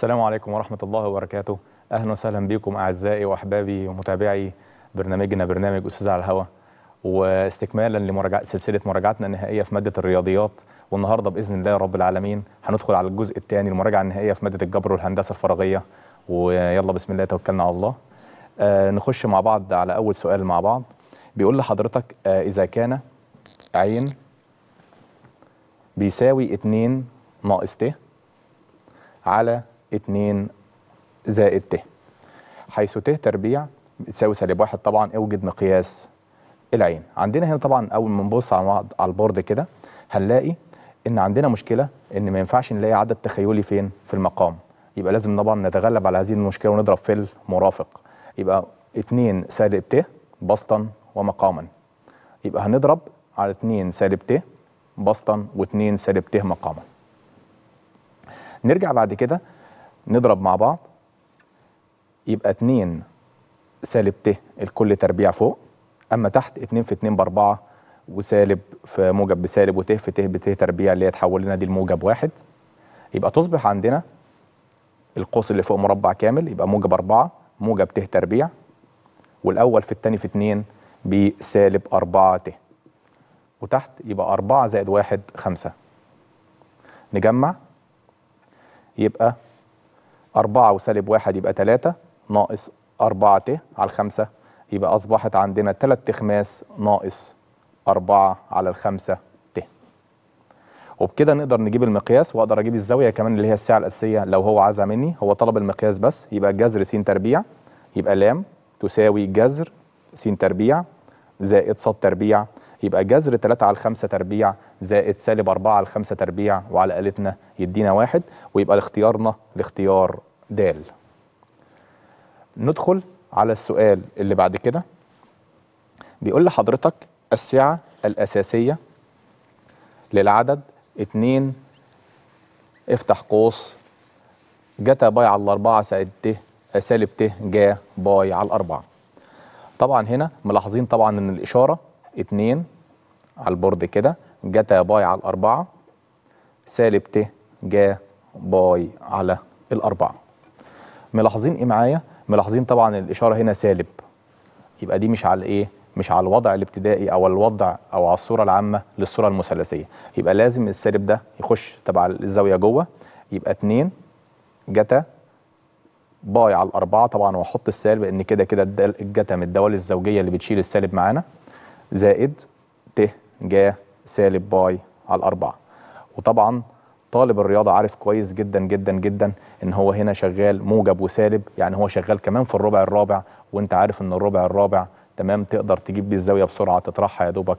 السلام عليكم ورحمة الله وبركاته. أهلا وسهلا بكم أعزائي وأحبابي ومتابعي برنامجنا برنامج أستاذ على الهوى واستكمالا لمراجعة سلسلة مراجعتنا النهائية في مادة الرياضيات. والنهاردة بإذن الله رب العالمين هندخل على الجزء الثاني المراجعة النهائية في مادة الجبر والهندسة الفراغية. ويلا بسم الله توكلنا على الله. آه نخش مع بعض على أول سؤال مع بعض. بيقول لحضرتك آه إذا كان عين بيساوي 2 ناقص ت على 2 زائد ت. حيث ت تربيع بتساوي سالب واحد طبعا أوجد مقياس العين. عندنا هنا طبعا أول ما نبص على على البورد كده هنلاقي إن عندنا مشكلة إن ما ينفعش نلاقي عدد تخيلي فين؟ في المقام. يبقى لازم طبعا نتغلب على هذه المشكلة ونضرب في المرافق يبقى 2 سالب ت بسطا ومقاما. يبقى هنضرب على 2 سالب ت بسطا و2 سالب ت مقاما. نرجع بعد كده نضرب مع بعض. يبقى 2 سالب ت الكل تربيع فوق. أما تحت 2 في 2 ب 4 وسالب في موجب بسالب وت في ت بت تربيع اللي هي تحول لنا دي الموجب واحد. يبقى تصبح عندنا القوس اللي فوق مربع كامل يبقى موجب 4 موجب ت تربيع والأول في الثاني في 2 بسالب 4 ت. وتحت يبقى 4 زائد 1 5 نجمع. يبقى 4 وسالب 1 يبقى 3 ناقص 4 ت على الخمسة يبقى أصبحت عندنا 3 تخماس ناقص 4 على الخمسة ت. وبكده نقدر نجيب المقياس وأقدر أجيب الزاوية كمان اللي هي الساعة الأساسية لو هو عايزها مني هو طلب المقياس بس يبقى جذر س تربيع يبقى لام تساوي جذر س تربيع زائد ص تربيع يبقى جذر 3 على 5 تربيع زائد سالب 4 على 5 تربيع وعلى آلتنا يدينا واحد ويبقى الاختيارنا الاختيار د ندخل على السؤال اللي بعد كده. بيقول لحضرتك السعة الأساسية للعدد 2 افتح قوس جتا باي على الأربعة زائد ت سالب ت جا باي على الأربعة. طبعا هنا ملاحظين طبعا إن الإشارة 2 على ال board كده جتا باي على الأربعة سالب ت جا باي على الأربعة. ملاحظين إيه معايا؟ ملاحظين طبعا الإشارة هنا سالب. يبقى دي مش على إيه؟ مش على الوضع الابتدائي أو الوضع أو على الصورة العامة للصورة المثلثية. يبقى لازم السالب ده يخش تبع الزاوية جوه. يبقى 2 جتا باي على الأربعة. طبعا وأحط السالب لأن كده كده الجتا من الدوال الزوجية اللي بتشيل السالب معانا. زائد ت جا سالب باي على الأربعة. وطبعا طالب الرياضة عارف كويس جدا جدا جدا إن هو هنا شغال موجب وسالب يعني هو شغال كمان في الربع الرابع وأنت عارف إن الربع الرابع تمام تقدر تجيب بيه الزاوية بسرعة تطرحها يا دوبك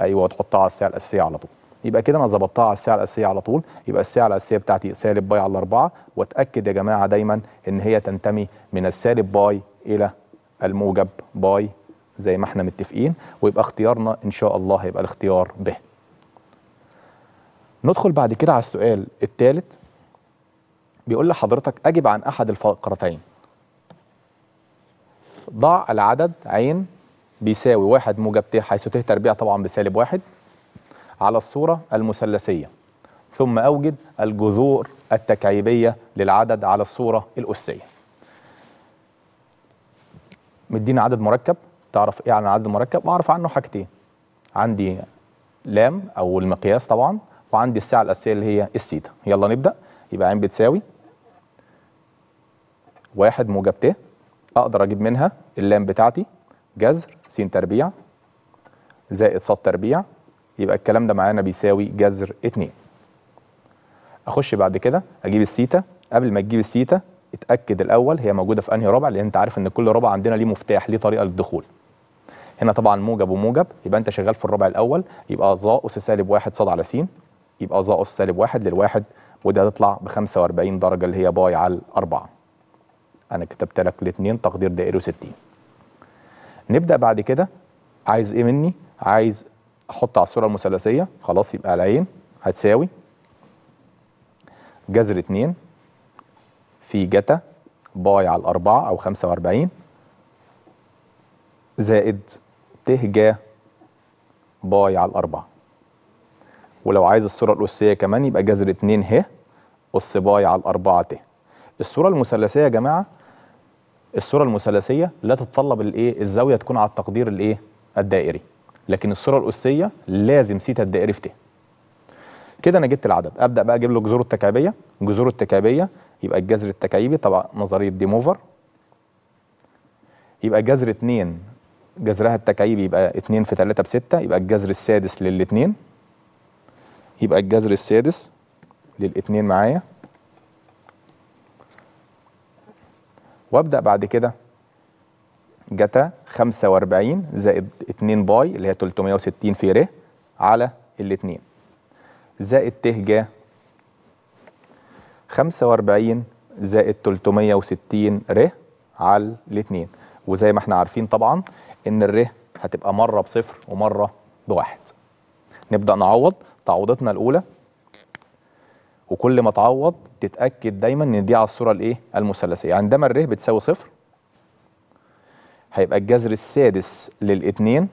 أيوه وتحطها على السعة الأساسية على طول. يبقى كده أنا ظبطتها على السعة الأساسية على طول. يبقى السعة الأساسية بتاعتي سالب باي على الأربعة. وأتأكد يا جماعة دايما إن هي تنتمي من السالب باي إلى الموجب باي زي ما إحنا متفقين ويبقى اختيارنا إن شاء الله هيبقى الاختيار ب ندخل بعد كده على السؤال الثالث بيقول لحضرتك أجب عن أحد الفقرتين. ضع العدد عين بيساوي واحد موجب ت حيث ت تربيع طبعا بسالب واحد على الصورة المثلثية. ثم أوجد الجذور التكعيبية للعدد على الصورة الأسية. مدينا عدد مركب. تعرف إيه عن العدد المركب؟ واعرف عنه حاجتين. عندي لام أو المقياس طبعا وعندي الساعة الأساسية اللي هي السيتا. يلا نبدأ. يبقى عين بتساوي واحد موجب ت أقدر أجيب منها اللام بتاعتي جذر س تربيع زائد ص تربيع. يبقى الكلام ده معانا بيساوي جذر 2 أخش بعد كده أجيب السيتا. قبل ما تجيب السيتا اتأكد الأول هي موجودة في أنهي ربع لأن أنت عارف إن كل ربع عندنا ليه مفتاح ليه طريقة للدخول. هنا طبعا موجب وموجب. يبقى أنت شغال في الربع الأول يبقى ظا أس سالب واحد صاد على س يبقى ظا أس سالب واحد للواحد وده هتطلع ب 45 درجة اللي هي باي على الاربعه أنا كتبت لك الاثنين تقدير دائري 60 نبدأ بعد كده. عايز إيه مني؟ عايز أحط على الصورة المثلثية. خلاص يبقى العين هتساوي جذر 2 في جتا باي على الأربعة أو خمسة وأربعين. زائد ت جا باي على الأربعة. ولو عايز الصورة الأسية كمان يبقى جذر 2 ه أس باي على الأربعة ت الصورة المثلثية يا جماعة الصورة المثلثية لا تتطلب الإيه؟ الزاوية تكون على التقدير الإيه؟ الدائري. لكن الصورة الأسية لازم سيتا الدائري في ت كده أنا جبت العدد. أبدأ بقى أجيب له جذور التكعيبية. جذور التكعيبية يبقى الجذر التكعيبي طبعا نظرية ديموافر يبقى جذر 2 جذرها التكعيبي يبقى 2 في 3 ب 6 يبقى الجذر السادس للاثنين يبقى الجذر السادس للاثنين معايا. وابدأ بعد كده. جتا 45 زائد 2 باي اللي هي 360 في ر على الاثنين زائد ت جا 45 زائد 360 ر على الاثنين وزي ما إحنا عارفين طبعا إن الر هتبقى مرة بصفر ومرة بواحد. نبدأ نعوض تعويضتنا الأولى. وكل ما تعوض تتأكد دايما إن دي على الصورة الإيه؟ المثلثيه عندما الر بتساوي صفر. هيبقى الجذر السادس للاثنين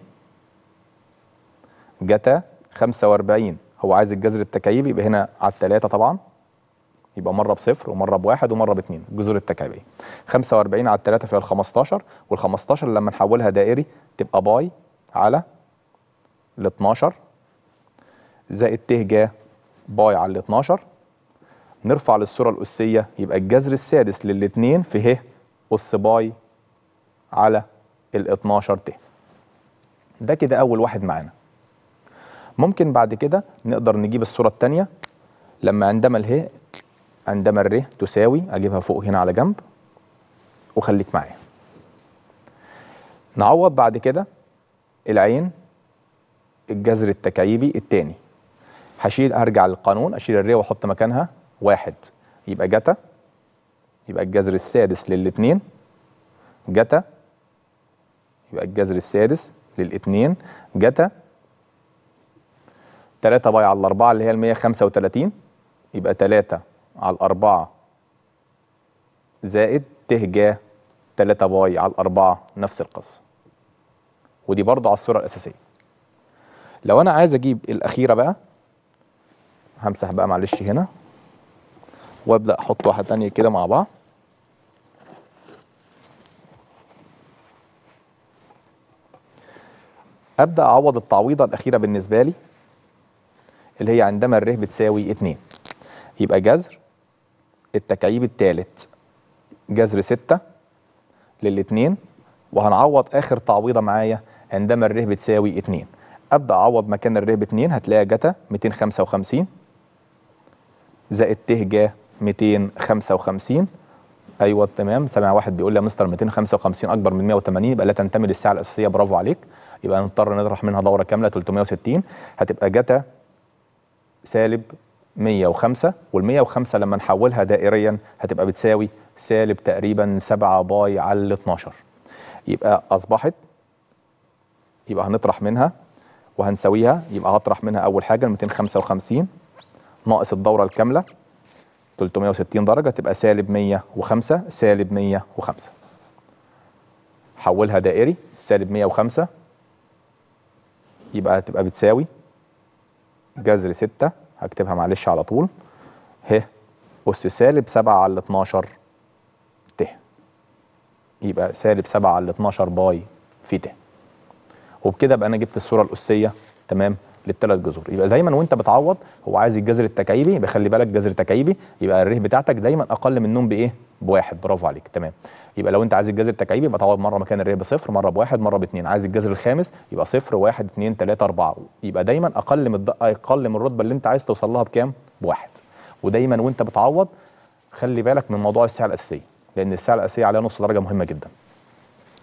جتا 45 هو عايز الجذر التكعيبي يبقى هنا على الثلاثه طبعا. يبقى مرة بصفر ومرة بواحد ومرة باثنين الجذور التكعيبيه 45 على الثلاثه فيها ال 15 وال 15 لما نحولها دائري تبقى باي على ال 12 زائد ت جا باي على ال 12 نرفع للصورة الأسية يبقى الجذر السادس للاثنين في ه أس باي على ال 12 ت. ده كده أول واحد معانا. ممكن بعد كده نقدر نجيب الصورة الثانية لما عندما اله عندما الر تساوي أجيبها فوق هنا على جنب وخليك معايا. نعوض بعد كده العين الجذر التكعيبي الثاني هشيل هرجع للقانون أشيل الر وأحط مكانها واحد. يبقى جتا يبقى الجذر السادس للاثنين جتا يبقى الجذر السادس للاثنين جتا 3 باي على الأربعة اللي هي ال 135 يبقى 3 على الأربعة. زائد ت جا 3 باي على الأربعة نفس القصة ودي برضه على الصورة الأساسية. لو أنا عايز أجيب الأخيرة بقى همسح بقى معلش هنا وأبدأ أحط واحدة تانية كده مع بعض. أبدأ أعوض التعويضة الأخيرة بالنسبة لي اللي هي عندما الر بتساوي 2 يبقى جذر التكعيب الثالث جذر 6 للاثنين وهنعوض آخر تعويضة معايا عندما الر بتساوي 2 أبدأ أعوض مكان الر ب 2 هتلاقي جتا 255 زائد ت جا 255 أيوه تمام. سامع واحد بيقول لي يا مستر 255 أكبر من 180 يبقى لا تنتمي للساعة الأساسية برافو عليك. يبقى نضطر نطرح منها دورة كاملة 360 هتبقى جتا سالب 105 وال 105 لما نحولها دائريا هتبقى بتساوي سالب تقريبا 7 باي على ال 12 يبقى أصبحت يبقى هنطرح منها وهنساويها يبقى هطرح منها أول حاجة 255 ناقص الدورة الكاملة 360 درجة تبقى سالب 105 سالب 105 حولها دائري سالب 105 يبقى هتبقى بتساوي جذر 6 هكتبها معلش على طول. ه أس سالب 7 على 12 ت. يبقى سالب 7 على 12 باي في ت. وبكده بقى أنا جبت الصورة الأسية تمام للثلاث جذور. يبقى دايما وأنت بتعوض هو عايز الجذر التكعيبي يبقى خلي بالك جذر تكعيبي يبقى الره بتاعتك دايما أقل منهم بإيه؟ بواحد. برافو عليك تمام. يبقى لو انت عايز الجذر التكعيبي يبقى تعوض مرة مكان الره بصفر مرة بواحد مرة باثنين عايز الجذر الخامس يبقى صفر واحد اثنين ثلاثة أربعة. يبقى دايما أقل من. أقل من الرتبة اللي انت عايز توصل لها بكام؟ بواحد. ودايما وانت بتعوض خلي بالك من موضوع الساعة الاساسيه لأن الساعة الاساسيه عليها نص درجة مهمة جدا.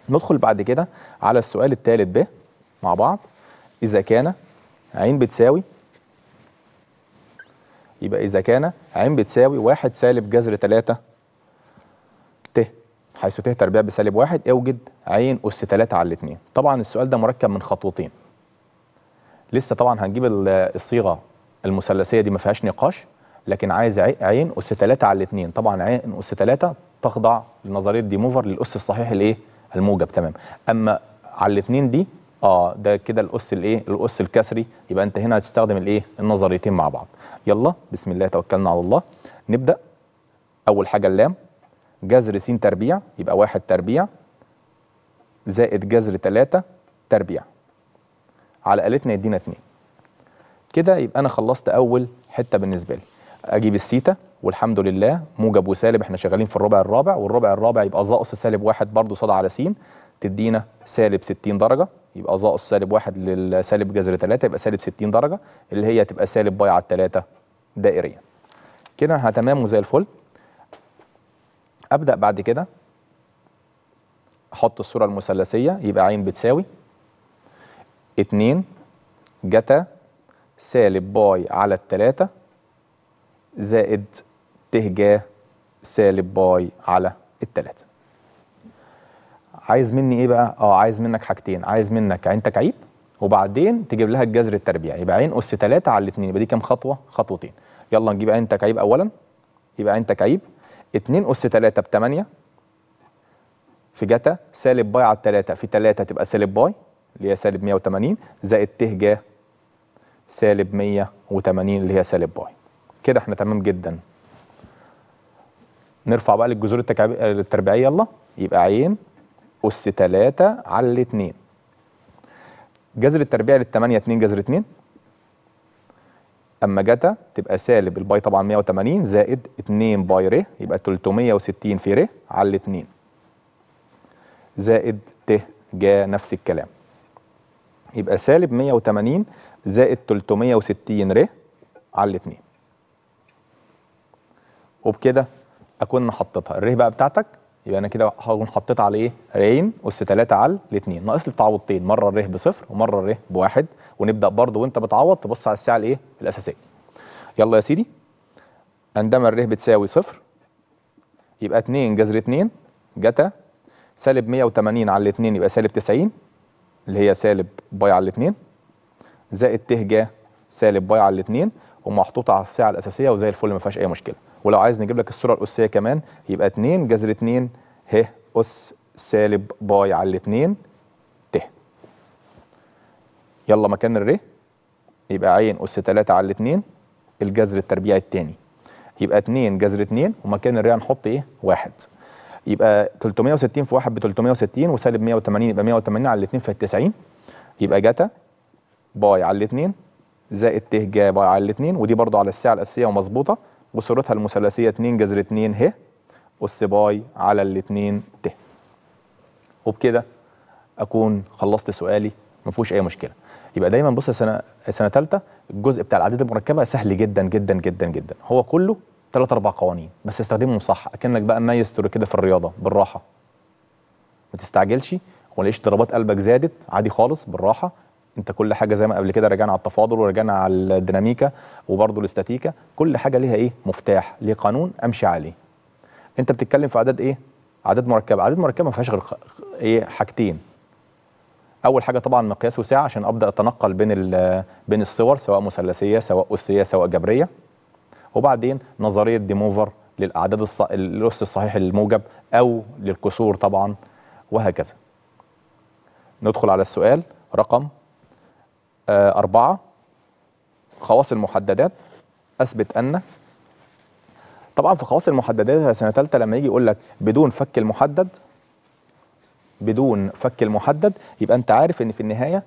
ندخل بعد كده على السؤال الثالث ب مع بعض. إذا كان عين بتساوي يبقى إذا كان عين بتساوي واحد سالب جذر 3 ت حيث ت تربيع بسالب واحد اوجد عين أس 3 على الاتنين. طبعا السؤال ده مركب من خطوتين. لسه طبعا هنجيب الصيغة المثلثية دي ما فيهاش نقاش لكن عايز عين أس 3 على الاتنين. طبعا عين أس 3 تخضع لنظرية دي موفر للأس الصحيح الإيه؟ الموجب. تمام. أما على الاتنين دي آه ده كده الأس الإيه؟ الأس الكسري. يبقى أنت هنا هتستخدم الإيه؟ النظريتين مع بعض. يلا بسم الله توكلنا على الله. نبدأ. أول حاجة اللام. جذر س تربيع يبقى واحد تربيع زائد جذر 3 تربيع. على آلتنا يدينا 2 كده يبقى أنا خلصت أول حتة بالنسبة لي. أجيب السيتا والحمد لله موجب وسالب إحنا شغالين في الربع الرابع والربع الرابع يبقى ظائص سالب واحد برضو صاد على س تدينا سالب 60 درجة يبقى ظائص سالب واحد للسالب جذر 3 يبقى سالب 60 درجة اللي هي تبقى سالب باي على 3 دائريا. كده أنا تمام وزي الفل. أبدأ بعد كده. أحط الصورة المثلثية يبقى عين بتساوي. 2 جتا سالب باي على التلاتة زائد ت جا سالب باي على التلاتة. عايز مني إيه بقى؟ آه عايز منك حاجتين. عايز منك عين تكعيب وبعدين تجيب لها الجذر التربيعي. يبقى عين أس 3 على الاثنين يبقى دي كام خطوة؟ خطوتين. يلا نجيب عين تكعيب اولا. يبقى عين تكعيب. 2 أس 3 ب 8 في جتا سالب باي على 3 في 3 تبقى سالب باي اللي هي سالب 180 زائد ت جا سالب 180 اللي هي سالب باي. كده إحنا تمام جدا. نرفع بقى للجذور التربيعية يلا. يبقى عين أس 3 على الاثنين جذر التربيع للثمانية 2 جذر 2 أما جتا تبقى سالب الباي طبعا 180 زائد 2 باي ر يبقى 360 في ر على الاثنين زائد ت جا نفس الكلام. يبقى سالب 180 زائد 360 ر على الاثنين وبكده أكون حطيتها. الر بقى بتاعتك يبقى أنا كده هكون حطيت على إيه؟ عين اس 3 على الاثنين ناقص لي التعويضتين مرة الر بصفر ومرة الر بواحد. ونبدأ برضو وانت بتعوض تبص على الساعة الايه؟ الأساسية. يلا يا سيدي. عندما الر بتساوي صفر يبقى 2 جذر 2 جتا سالب 180 على الاثنين يبقى سالب 90 اللي هي سالب باي على الاثنين زائد ت جا سالب باي على الاثنين ومحطوطه على الساعة الأساسية وزي الفل ما فيهاش أي مشكلة. ولو عايز نجيب لك الصورة الاسيه كمان يبقى 2 جذر 2 ه أس سالب باي على الاثنين ت يلا مكان الر يبقى عين اس 3 على الاثنين الجذر التربيعي الثاني يبقى 2 جذر 2 ومكان الر هنحط إيه؟ واحد. يبقى 360 في 1 ب 360 وسالب 180 يبقى 180 على الاثنين في 90 يبقى جتا باي على الاثنين زائد ت جا باي على الاثنين ودي برضو على الساعة الأساسية ومظبوطة. وصورتها المثلثية 2 جذر 2 ه اس باي على الاثنين ت. وبكده أكون خلصت سؤالي ما فيهوش أي مشكلة. يبقى دايما بص سنه سنة ثالثه الجزء بتاع الأعداد المركبة سهل جدا جدا جدا جدا. هو كله ثلاث أربع قوانين بس استخدمهم صح. أكنك بقى مايسترو كده في الرياضة بالراحة. ما تستعجلش وليش ضربات قلبك زادت عادي خالص بالراحة. أنت كل حاجة زي ما قبل كده رجعنا على التفاضل ورجعنا على الديناميكا وبرضه الاستاتيكا. كل حاجة ليها إيه؟ مفتاح ليه قانون أمشي عليه. أنت بتتكلم في أعداد إيه؟ أعداد مركبة. أعداد مركبة ما فيهاش غير إيه؟ حاجتين. أول حاجة طبعا مقياس وساعة عشان أبدأ أتنقل بين ال- بين الصور سواء مثلثية سواء أسية سواء جبرية. وبعدين نظرية ديموفر للأعداد الص... الاس الصحيح الموجب أو للكسور طبعا وهكذا. ندخل على السؤال رقم آه أربعة. خواص المحددات أثبت أن. طبعا في خواص المحددات سنة ثالثة لما يجي يقول لك بدون فك المحدد بدون فك المحدد يبقى أنت عارف إن في النهاية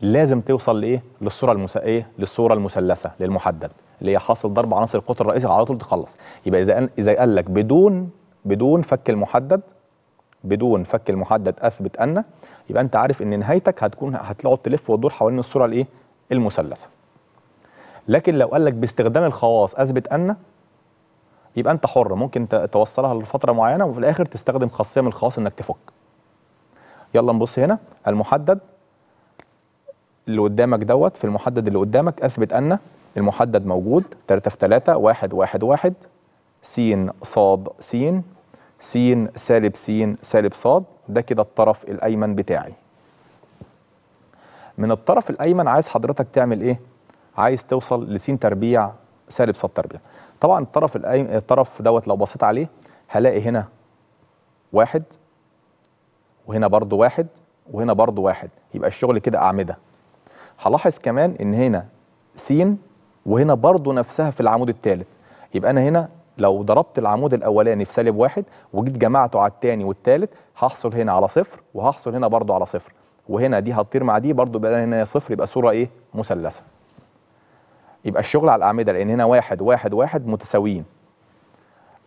لازم توصل لإيه؟ للصورة المس... إيه؟ للصورة المثلثة للمحدد اللي هي حاصل ضرب عناصر القطر الرئيسي على طول تخلص يبقى إذا قال- إذا قال لك بدون بدون فك المحدد بدون فك المحدد أثبت أن يبقى أنت عارف إن نهايتك هتكون هتقعد تلف وتدور حوالين الصورة الإيه المثلثة لكن لو قال لك باستخدام الخواص أثبت أن يبقى أنت حر ممكن توصلها لفترة معينة وفي الآخر تستخدم خاصية من الخواص إنك تفك يلا نبص هنا. المحدد اللي قدامك دوت في المحدد اللي قدامك أثبت أن المحدد موجود. 3 في 3 1 1 1 س صاد س س سالب س سالب صاد. ده كده الطرف الأيمن بتاعي. من الطرف الأيمن عايز حضرتك تعمل إيه؟ عايز توصل لس تربيع سالب صاد تربيع. طبعا الطرف الأيمن الطرف دوت لو بصيت عليه هلاقي هنا واحد وهنا برضو واحد وهنا برضو واحد. يبقى الشغل كده أعمدة. هلاحظ كمان إن هنا س وهنا برضو نفسها في العمود الثالث يبقى أنا هنا لو ضربت العمود الأولاني في سالب واحد وجيت جمعته على الثاني والثالث هحصل هنا على صفر وهحصل هنا برضو على صفر. وهنا دي هتطير مع دي برضو يبقى هنا صفر يبقى صورة إيه؟ مثلثة. يبقى الشغل على الأعمدة لأن هنا واحد واحد واحد متساويين.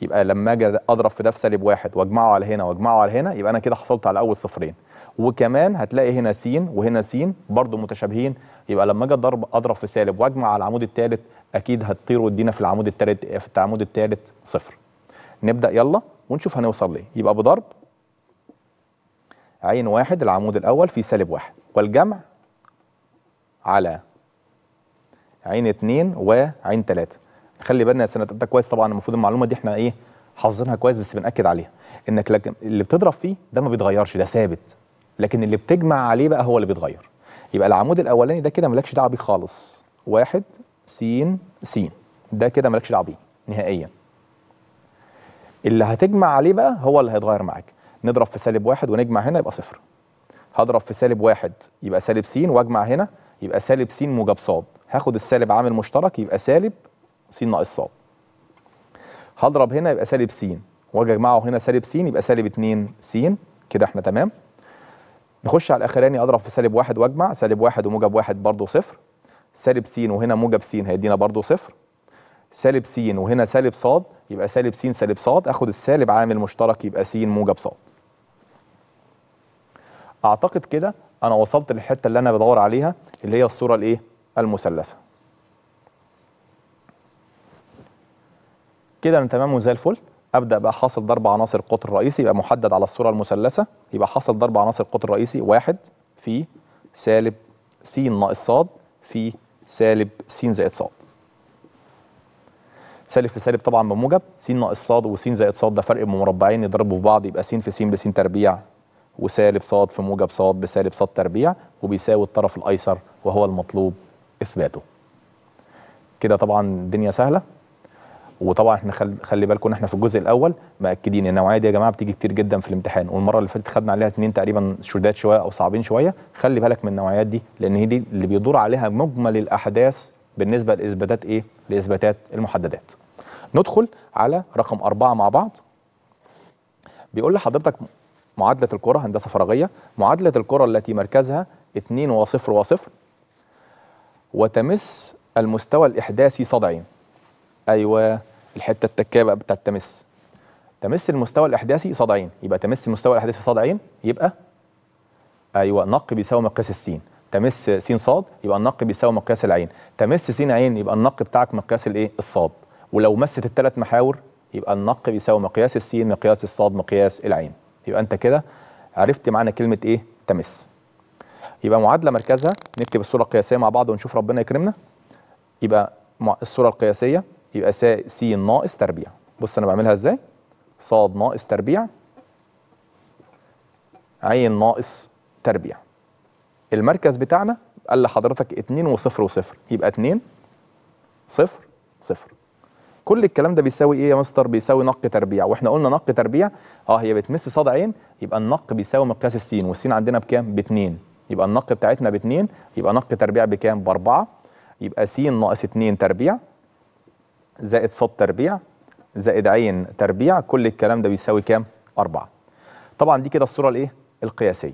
يبقى لما أجي أضرب في ده في سالب واحد وأجمعه على هنا وأجمعه على هنا يبقى أنا كده حصلت على أول صفرين. وكمان هتلاقي هنا س وهنا س برضو متشابهين. يبقى لما أجي اضرب أضرب في سالب وأجمع على العمود الثالث أكيد هتطير وتدينا في العمود الثالث في العمود الثالث صفر. نبدأ يلا ونشوف هنوصل ليه. يبقى بضرب عين واحد العمود الأول في سالب واحد. والجمع على عين اتنين وعين تلاتة. خلي بالنا يا سنة انت كويس طبعا المفروض المعلومة دي إحنا إيه حافظينها كويس بس بنأكد عليها. إنك لك اللي بتضرب فيه ده ما بيتغيرش ده ثابت. لكن اللي بتجمع عليه بقى هو اللي بيتغير. يبقى العمود الأولاني ده كده مالكش دعوة بيه خالص. واحد س س ده كده مالكش دعوة بيه نهائيا. اللي هتجمع عليه بقى هو اللي هيتغير معاك. نضرب في سالب واحد ونجمع هنا يبقى صفر. هضرب في سالب واحد يبقى سالب س واجمع هنا يبقى سالب س موجب ص هاخد السالب عامل مشترك يبقى سالب س ناقص ص هضرب هنا يبقى سالب س واجي اجمعه هنا سالب س يبقى سالب 2 س كده إحنا تمام. نخش على الأخراني أضرب في سالب واحد واجمع. سالب واحد وموجب واحد برضه صفر. سالب س وهنا موجب س هيدينا برضه صفر. سالب س وهنا سالب ص يبقى سالب س سالب ص آخد السالب عامل مشترك يبقى س موجب ص أعتقد كده أنا وصلت للحتة اللي أنا بدور عليها اللي هي الصورة الإيه؟ المثلثة. كده أنا تمام وزي الفل. أبدأ بقى حاصل ضرب عناصر القطر الرئيسي يبقى محدد على الصورة المثلثة. يبقى حاصل ضرب عناصر القطر الرئيسي واحد في سالب س ناقص ص في سالب س زائد ص سالب في سالب طبعا بموجب س ناقص ص وس زائد ص ده فرق مربعين يضربوا في بعض يبقى س في س بس تربيع وسالب ص في موجب ص بسالب ص تربيع وبيساوي الطرف الأيسر وهو المطلوب إثباته. كده طبعا الدنيا سهلة. وطبعا إحنا خل... خلي بالكم إحنا في الجزء الأول مأكدين النوعية دي يا جماعة بتيجي كتير جدا في الامتحان والمرة اللي فاتت خدنا عليها اثنين تقريبا شداد شوية أو صعبين شوية خلي بالك من النوعيات دي لأن هي دي اللي بيدور عليها مجمل الأحداث بالنسبة لإثباتات إيه؟ لإثباتات المحددات. ندخل على رقم أربعة مع بعض. بيقول لحضرتك معادلة الكرة هندسة فراغية، معادلة الكرة التي مركزها 2 وصفر وصفر وتمس المستوى الإحداثي صدعين. أيوه الحتة التكية بقى بتاعت تمس. تمس المستوى الأحداثي صدعين. يبقى تمس المستوى الأحداثي صدعين يبقى أيوه نق بيساوي مقياس السين. تمس س ص يبقى النق بيساوي مقياس العين. تمس س عين يبقى النق بتاعك مقياس الإيه؟ الصاد. ولو مست الثلاث محاور يبقى النق بيساوي مقياس السين مقياس الصاد مقياس العين. يبقى أنت كده عرفت معنى كلمة إيه؟ تمس. يبقى معادلة مركزها نكتب الصورة القياسية مع بعض ونشوف ربنا يكرمنا. يبقى الصورة القياسية. يبقى س ناقص تربيع. بص أنا بعملها إزاي؟ ص ناقص تربيع عين ناقص تربيع. المركز بتاعنا قال لحضرتك 2 وصفر وصفر يبقى 2 صفر صفر. كل الكلام ده بيساوي إيه يا مستر؟ بيساوي نق تربيع. وإحنا قلنا نق تربيع آه هي بتمس صاد عين يبقى النق بيساوي مقياس السين. والسين عندنا بكام؟ باتنين. يبقى النق بتاعتنا باتنين يبقى نق تربيع بكام؟ بأربعة. يبقى س ناقص 2 تربيع. زائد ص تربيع زائد عين تربيع كل الكلام ده بيساوي كام؟ أربعة. طبعا دي كده الصورة الإيه؟ القياسية.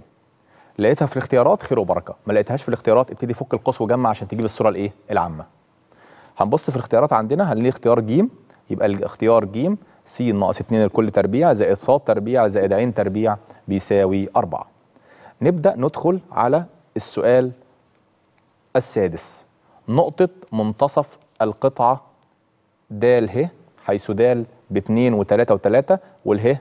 لقيتها في الاختيارات خير وبركة، ما لقيتهاش في الاختيارات ابتدي فك القوس وجمع عشان تجيب الصورة الإيه؟ العامة. هنبص في الاختيارات عندنا هنلاقي اختيار ج يبقى الاختيار ج س ناقص 2 لكل تربيع زائد ص تربيع زائد عين تربيع بيساوي أربعة. نبدأ ندخل على السؤال السادس نقطة منتصف القطعة د ه حيث د باثنين وثلاثة وثلاثة واله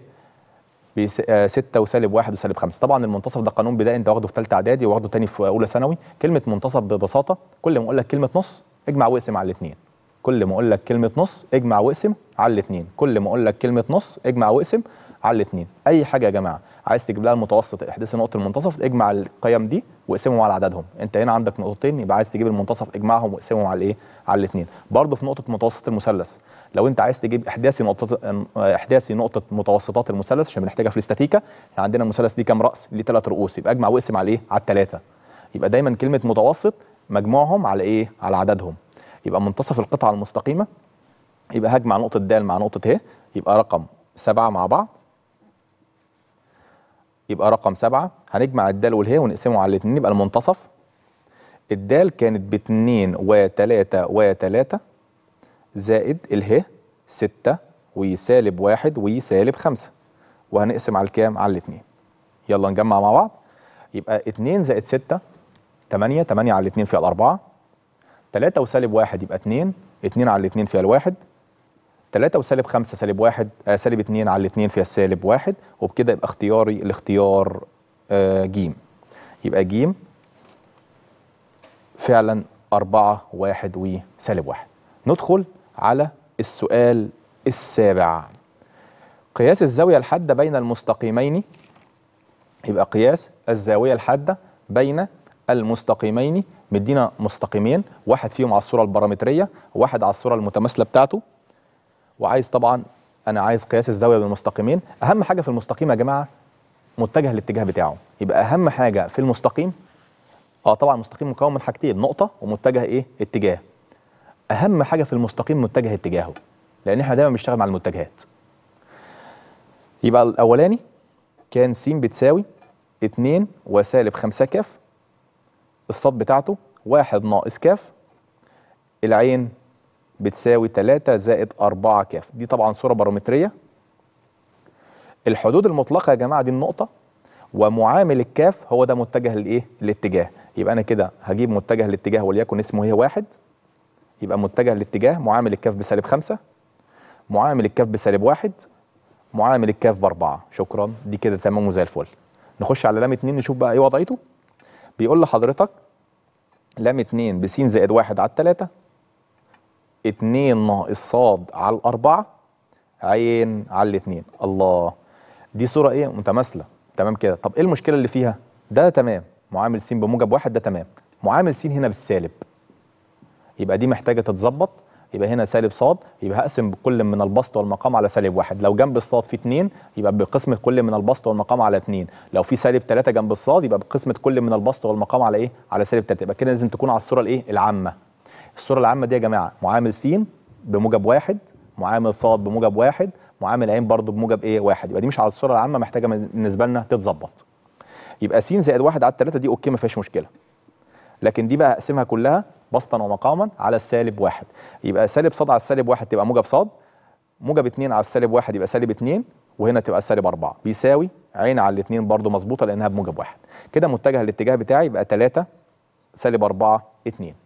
بستة وسالب واحد وسالب خمسة. طبعا المنتصف ده قانون بدائي أنت واخده في ثالثة إعدادي واخده تاني في أولى ثانوي. كلمة منتصف ببساطة كل ما أقول لك كلمة نص اجمع واقسم على الاثنين. كل ما أقول لك كلمة نص اجمع واقسم على الاثنين. كل ما أقول لك كلمة نص اجمع واقسم على الاثنين. أي حاجة يا جماعة عايز تجيب لها المتوسط إحداث نقطة المنتصف اجمع القيم دي واقسمهم على عددهم. أنت هنا عندك نقطتين يبقى عايز تجيب المنتصف اجمعهم واقسمهم على إيه؟ على الاثنين. برضه في نقطة متوسط المثلث. لو أنت عايز تجيب إحداثي نقطة إحداثي نقطة متوسطات المثلث عشان بنحتاجها في الاستاتيكا عندنا المثلث ليه كام رأس؟ ليه ثلاث رؤوس. يبقى أجمع وأقسم على إيه؟ على الثلاثه يبقى دايما كلمة متوسط مجموعهم على إيه؟ على عددهم. يبقى منتصف القطعة المستقيمة يبقى هجمع نقطة د مع نقطة ه يبقى رقم سبعة مع بعض يبقى رقم سبعة هنجمع الدال والهي ونقسمه على الاتنين يبقى المنتصف. الدال كانت باتنين وتلاتة وتلاتة زائد اله ستة وسالب واحد وسالب خمسة. وهنقسم على الكام؟ على الاتنين. يلا نجمع مع بعض. يبقى اتنين زائد ستة تمانية تمانية على الاتنين فيها الأربعة. تلاتة وسالب واحد يبقى اتنين اتنين على الاتنين فيها الواحد. تلاتة وسالب خمسة سالب واحد آه سالب اتنين على الاتنين فيها السالب واحد وبكده يبقى اختياري الاختيار آه جيم. يبقى جيم فعلا أربعة واحد وسالب واحد. ندخل على السؤال السابع. قياس الزاوية الحادة بين المستقيمين يبقى قياس الزاوية الحادة بين المستقيمين مدينا مستقيمين واحد فيهم على الصورة البارامترية وواحد على الصورة المتماثلة بتاعته وعايز طبعا أنا عايز قياس الزاوية بين المستقيمين أهم حاجة في المستقيم يا جماعة متجه الاتجاه بتاعه. يبقى أهم حاجة في المستقيم آه طبعا المستقيم مكون من حاجتين نقطة ومتجه إيه؟ اتجاه. أهم حاجة في المستقيم متجه اتجاهه لأن إحنا دايما بنشتغل مع المتجهات. يبقى الأولاني كان س بتساوي 2 وسالب 5 كاف الصاد بتاعته 1 ناقص كاف العين بتساوي 3 زائد 4 كاف. دي طبعا صورة بارومترية. الحدود المطلقة يا جماعة دي النقطة ومعامل الكاف هو ده متجه الايه الاتجاه يبقى أنا كده هجيب متجه الاتجاه وليكن اسمه هي واحد. يبقى متجه الاتجاه معامل الكاف بسالب خمسة معامل الكاف بسالب واحد معامل الكاف بأربعة. شكرا دي كده تمام وزي الفل. نخش على لام اتنين نشوف بقى إيه وضعيته. بيقول لحضرتك لام اتنين بس زائد واحد على التلاتة اتنين ناقص صاد على الأربعة عين على الاتنين. الله. دي صورة إيه؟ متماثلة. تمام كده. طب إيه المشكلة اللي فيها؟ ده تمام. معامل س بموجب واحد ده تمام. معامل س هنا بالسالب. يبقى دي محتاجة تتظبط. يبقى هنا سالب صاد. يبقى هقسم كل من البسط والمقام على سالب واحد. لو جنب الصاد في اتنين يبقى بقسمة كل من البسط والمقام على اتنين. لو في سالب تلاتة جنب الصاد يبقى بقسمة كل من البسط والمقام على إيه؟ على سالب تلاتة. يبقى كده لازم تكون على الصورة الإيه؟ العامة. الصورة العامة دي يا جماعة معامل س بموجب واحد معامل صاد بموجب واحد معامل عين برضه بموجب إيه؟ واحد. يبقى دي مش على الصورة العامة محتاجة بالنسبة لنا تتظبط. يبقى س زائد واحد على التلاتة دي أوكي ما فيهاش مشكلة. لكن دي بقى هقسمها كلها بسطا ومقاما على السالب واحد. يبقى سالب صاد على السالب واحد تبقى موجب صاد موجب اتنين على السالب واحد يبقى سالب اتنين وهنا تبقى سالب أربعة. بيساوي عين على الاتنين برضه مظبوطة لأنها بموجب واحد. كده متجه الاتجاه بتاعي يبقى تلاتة سالب أربعة اتنين.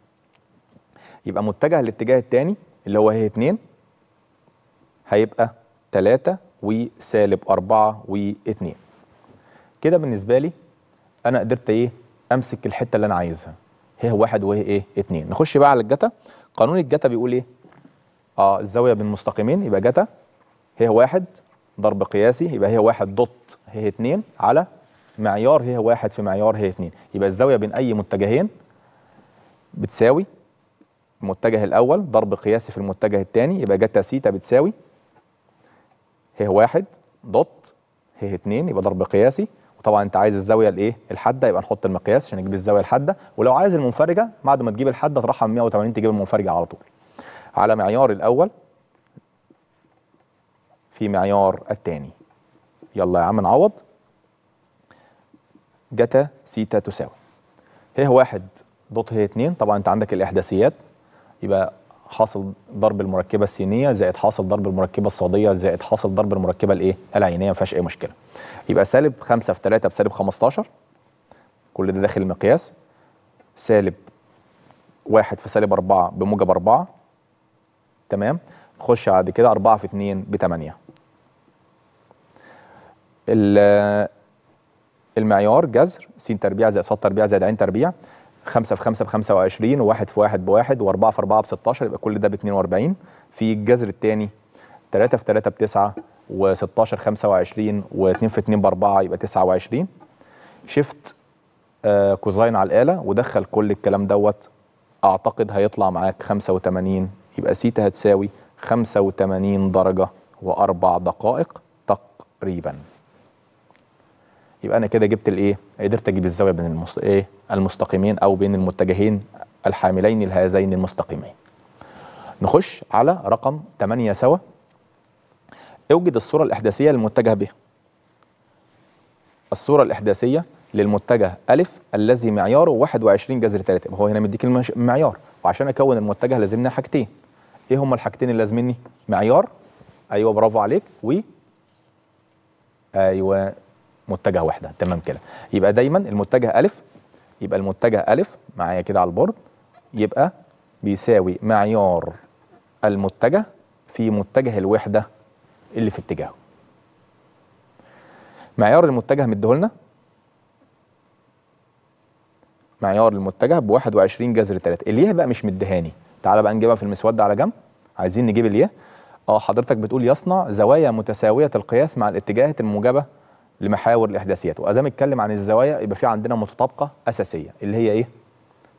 يبقى متجه الاتجاه التاني اللي هو هي اتنين هيبقى تلاتة وسالب أربعة واتنين. كده بالنسبة لي أنا قدرت إيه؟ أمسك الحتة اللي أنا عايزها. هي واحد وهي إيه؟ اتنين. نخش بقى على الجتا. قانون الجتا بيقول إيه؟ آه الزاوية بين مستقيمين يبقى جتا. هي واحد ضرب قياسي يبقى هي واحد دوت هي اتنين. على معيار هي واحد في معيار هي اتنين. يبقى الزاوية بين أي متجهين بتساوي المتجه الأول ضرب قياسي في المتجه الثاني يبقى جتا سيتا بتساوي هي واحد دوت هي اتنين يبقى ضرب قياسي. وطبعا أنت عايز الزاوية الإيه؟ الحادة يبقى نحط المقياس عشان نجيب الزاوية الحادة. ولو عايز المنفرجة بعد ما تجيب الحادة تروحها من 180 تجيب المنفرجة على طول. على معيار الأول في معيار الثاني. يلا يا عم نعوض. جتا سيتا تساوي. هي واحد دوت هي اتنين طبعا أنت عندك الإحداثيات. يبقى حاصل ضرب المركبة السينيه زائد حاصل ضرب المركبة الصاديه زائد حاصل ضرب المركبة الإيه؟ العينية ما فيهاش أي مشكلة. يبقى سالب 5 في 3 بسالب 15 كل ده داخل المقياس. سالب 1 في سالب 4 بموجب 4 تمام؟ نخش بعد كده 4 في 2 ب 8 المعيار جذر س تربيع زائد ص تربيع زائد ع تربيع. 5 في 5 ب 25 و1 في 1 بواحد و4 في 4 ب 16 يبقى كل ده ب 42 في الجذر الثاني 3 في 3 ب 9 و16 25 و2 في 2 ب 4 يبقى 29 shift آه cosine على الآلة ودخل كل الكلام دوت. أعتقد هيطلع معاك 85 يبقى سيتا هتساوي 85 درجة وأربع دقائق تقريبا. يبقى أنا كده جبت الإيه؟ قدرت أجيب الزاوية بين المست... إيه؟ المستقيمين أو بين المتجهين الحاملين لهذين المستقيمين. نخش على رقم 8 سوا. أوجد الصورة الإحداثية للمتجه به. الصورة الإحداثية للمتجه ألف الذي معياره 21 جذر 3 هو هنا مديك المعيار وعشان أكون المتجه لازمنا حاجتين. إيه هما الحاجتين اللي لازمني؟ معيار. أيوه برافو عليك. و أيوه متجه وحدة تمام كده. يبقى دايما المتجه ألف يبقى المتجه ألف معايا كده على البورد يبقى بيساوي معيار المتجه في متجه الوحدة اللي في اتجاهه. معيار المتجه مديهولنا؟ معيار المتجه ب 21 جذر 3 الياء بقى مش مديهاني. تعالى بقى نجيبها في المسودة على جنب. عايزين نجيب الياء آه حضرتك بتقول يصنع زوايا متساوية القياس مع الاتجاهات الموجبة لمحاور الإحداثيات. وأدام اتكلم عن الزوايا يبقى في عندنا متطابقة أساسية اللي هي إيه؟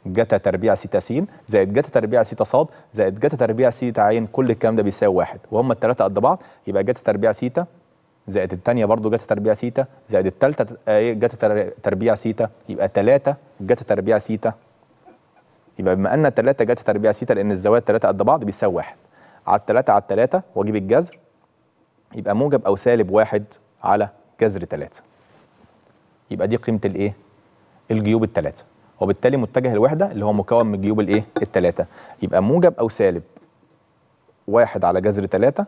جتا تربيع سيتا س زائد جتا تربيع سيتا ص زائد جتا تربيع سيتا عين. كل الكلام ده بيساوي واحد. وهم الثلاثه قد بعض يبقى جتا تربيع سيتا زائد الثانية برضو جتا تربيع سيتا زائد الثالثه جتا تر- تربيع سيتا يبقى 3 جتا تربيع سيتا. يبقى بما أن 3 جتا تربيع سيتا لأن الزوايا الثلاثه قد بعض بيساوي واحد. على 3 على 3 وأجيب الجذر يبقى موجب أو سالب واحد على جذر 3 يبقى دي قيمة الايه؟ الجيوب الثلاثه وبالتالي متجه الوحدة اللي هو مكون من الجيوب الايه؟ الثلاثه يبقى موجب أو سالب واحد على جذر 3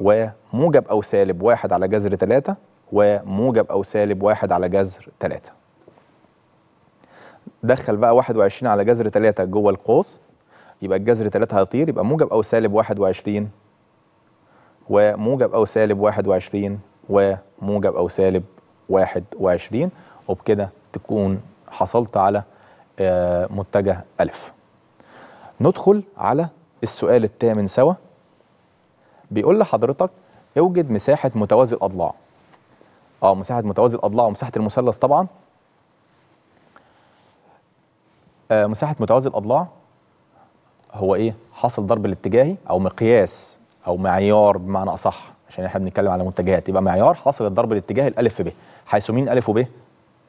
وموجب أو سالب واحد على جذر 3 وموجب أو سالب واحد على جذر 3 دخل بقى 21 على جذر 3 جوه القوس يبقى الجذر 3 هيطير يبقى موجب أو سالب 21 وموجب أو سالب 21 وموجب أو سالب 21 وبكده تكون حصلت على آه، متجه ألف. ندخل على السؤال الثامن سوا. بيقول لحضرتك أوجد مساحة متوازي الأضلاع. آه مساحة متوازي الأضلاع ومساحة المثلث طبعا. آه مساحة متوازي الأضلاع هو إيه؟ حاصل ضرب الاتجاهي أو مقياس أو معيار بمعنى أصح. عشان إحنا بنتكلم على متجهات. يبقى معيار حاصل الضرب الاتجاهي الألف ب. حيث مين ألف وب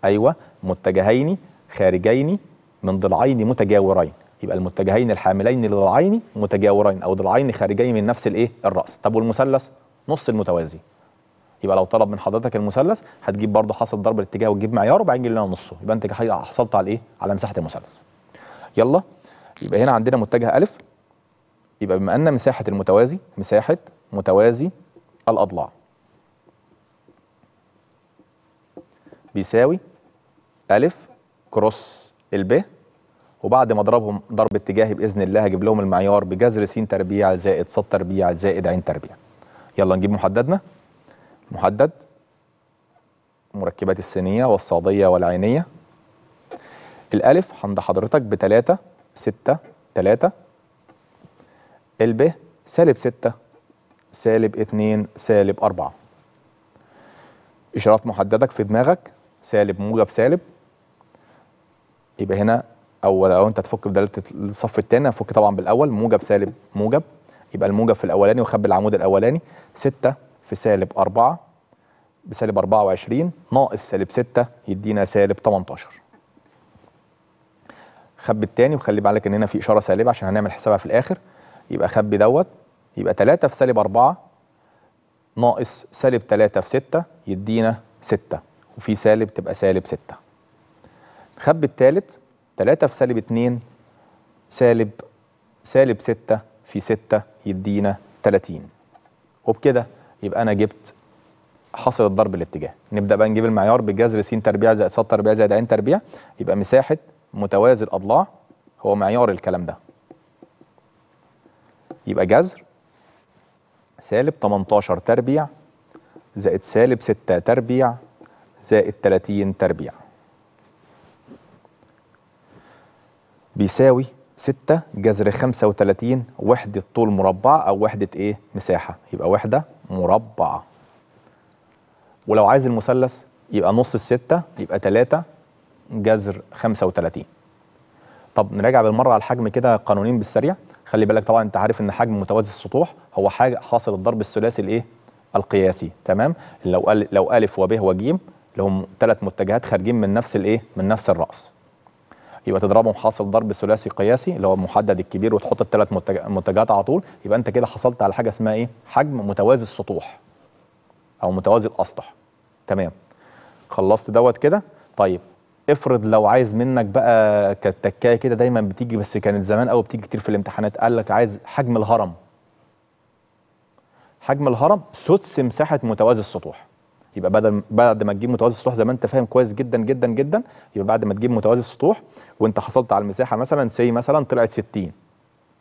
أيوه متجهين خارجين من ضلعين متجاورين. يبقى المتجهين الحاملين لضلعين متجاورين أو ضلعين خارجين من نفس الإيه؟ الرأس. طب والمثلث؟ نص المتوازي. يبقى لو طلب من حضرتك المثلث هتجيب برضه حاصل ضرب الاتجاه وتجيب معيار وبعدين تجيب لنا نصه. يبقى أنت حصلت على الإيه؟ على مساحة المثلث. يلا يبقى هنا عندنا متجه ألف. يبقى بما أن مساحة المتوازي مساحة متوازي الأضلاع بيساوي ألف كروس الب وبعد ما اضربهم ضرب اتجاهي بإذن الله هجيب لهم المعيار بجذر س تربيع زائد ص تربيع زائد ع تربيع. يلا نجيب محددنا. محدد مركبات السينية والصادية والعينية. الألف عند حضرتك بتلاتة ستة تلاتة الب سالب ستة سالب اتنين سالب أربعة. إشارات محددك في دماغك سالب موجب سالب. يبقى هنا أو لو أنت تفك بدالة الصف التاني هفك طبعا بالأول موجب سالب موجب. يبقى الموجب في الأولاني وخبي العمود الأولاني. ستة في سالب أربعة بسالب أربعة وعشرين. ناقص سالب ستة يدينا سالب 18 خبي التاني وخلي بالك إن هنا في إشارة سالبة عشان هنعمل حسابها في الآخر. يبقى خبي دوت يبقى 3 في سالب 4 ناقص سالب 3 في 6 يدينا 6 وفي سالب تبقى سالب 6 خبي التالت 3 في سالب 2 سالب سالب 6 في 6 يدينا 30 وبكده يبقى أنا جبت حاصل الضرب الاتجاه. نبدأ بقى نجيب المعيار بجذر س تربيع زائد ص تربيع زائد ع تربيع يبقى مساحة متوازي الأضلاع هو معيار الكلام ده. يبقى جذر سالب 18 تربيع زائد سالب 6 تربيع زائد 30 تربيع. بيساوي 6 جذر 35 وحدة طول مربع أو وحدة إيه؟ مساحة. يبقى وحدة مربعة ولو عايز المثلث يبقى نص الستة يبقى 3 جذر 35 طب نراجع بالمرة على الحجم كده قانونين بالسريع. خلي بالك طبعا أنت عارف إن حجم متوازي السطوح هو حاجة حاصل الضرب الثلاثي الإيه؟ القياسي. تمام؟ لو قال لو ألف وب وج اللي هم ثلاث متجهات خارجين من نفس الإيه؟ من نفس الرأس. يبقى تضربهم حاصل ضرب ثلاثي قياسي اللي هو المحدد الكبير وتحط الثلاث منتجات على طول يبقى أنت كده حصلت على حاجة اسمها إيه؟ حجم متوازي السطوح أو متوازي الأسطح. تمام؟ خلصت دوت كده؟ طيب. افرض لو عايز منك بقى كانت كده دايما بتيجي بس كانت زمان قوي بتيجي كتير في الامتحانات قال لك عايز حجم الهرم. حجم الهرم سدس مساحة متوازي السطوح. يبقى بدل بعد ما تجيب متوازي السطوح زي ما أنت فاهم كويس جدا جدا جدا يبقى بعد ما تجيب متوازي السطوح وأنت حصلت على المساحة مثلا سي مثلا طلعت 60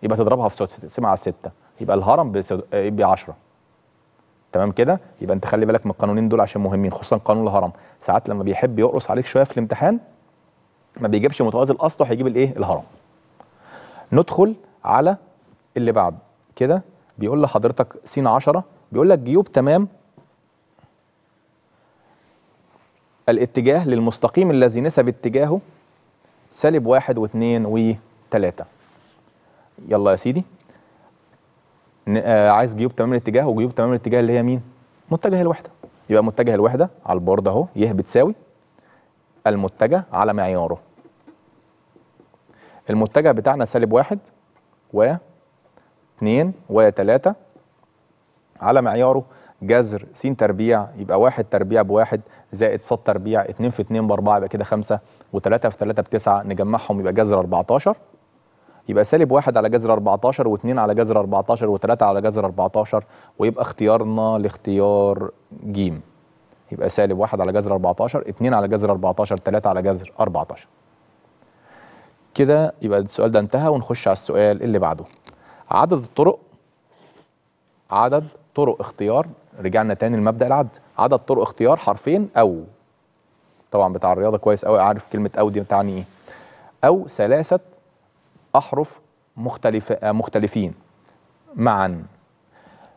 يبقى تضربها في سدس تقسمها على 6 يبقى الهرم ب 10 تمام كده؟ يبقى أنت خلي بالك من القانونين دول عشان مهمين خصوصا قانون الهرم. ساعات لما بيحب يقرص عليك شوية في الامتحان ما بيجيبش متوازي الاسطح يجيب الإيه؟ الهرم. ندخل على اللي بعد. كده بيقول لحضرتك س 10 بيقول لك جيوب تمام. الاتجاه للمستقيم الذي نسب اتجاهه سالب واحد واثنين وثلاثة يلا يا سيدي. آه عايز جيوب تمام الاتجاه وجيوب تمام الاتجاه اللي هي مين؟ متجه الوحدة يبقى متجه الوحدة على البورد اهو يه بتساوي المتجه على معياره. المتجه بتاعنا سالب واحد و اتنين وتلاتة على معياره. جذر س تربيع يبقى واحد تربيع بواحد زائد ص تربيع اتنين في اتنين بأربعة يبقى كده خمسة وتلاتة في تلاتة بتسعة نجمعهم يبقى جذر 14 يبقى سالب واحد على جذر 14 واثنين على جذر 14 وثلاثة على جذر 14 ويبقى اختيارنا لاختيار ج يبقى سالب واحد على جذر 14 اتنين على جذر 14 تلاتة على جذر 14 كده يبقى السؤال ده انتهى ونخش على السؤال اللي بعده. عدد الطرق عدد طرق اختيار رجعنا تاني لمبدأ العد. عدد طرق اختيار حرفين أو. طبعا بتاع الرياضة كويس قوي عارف كلمة أو دي بتعني إيه. أو ثلاثة أحرف مختلفه آه، مختلفين. معا.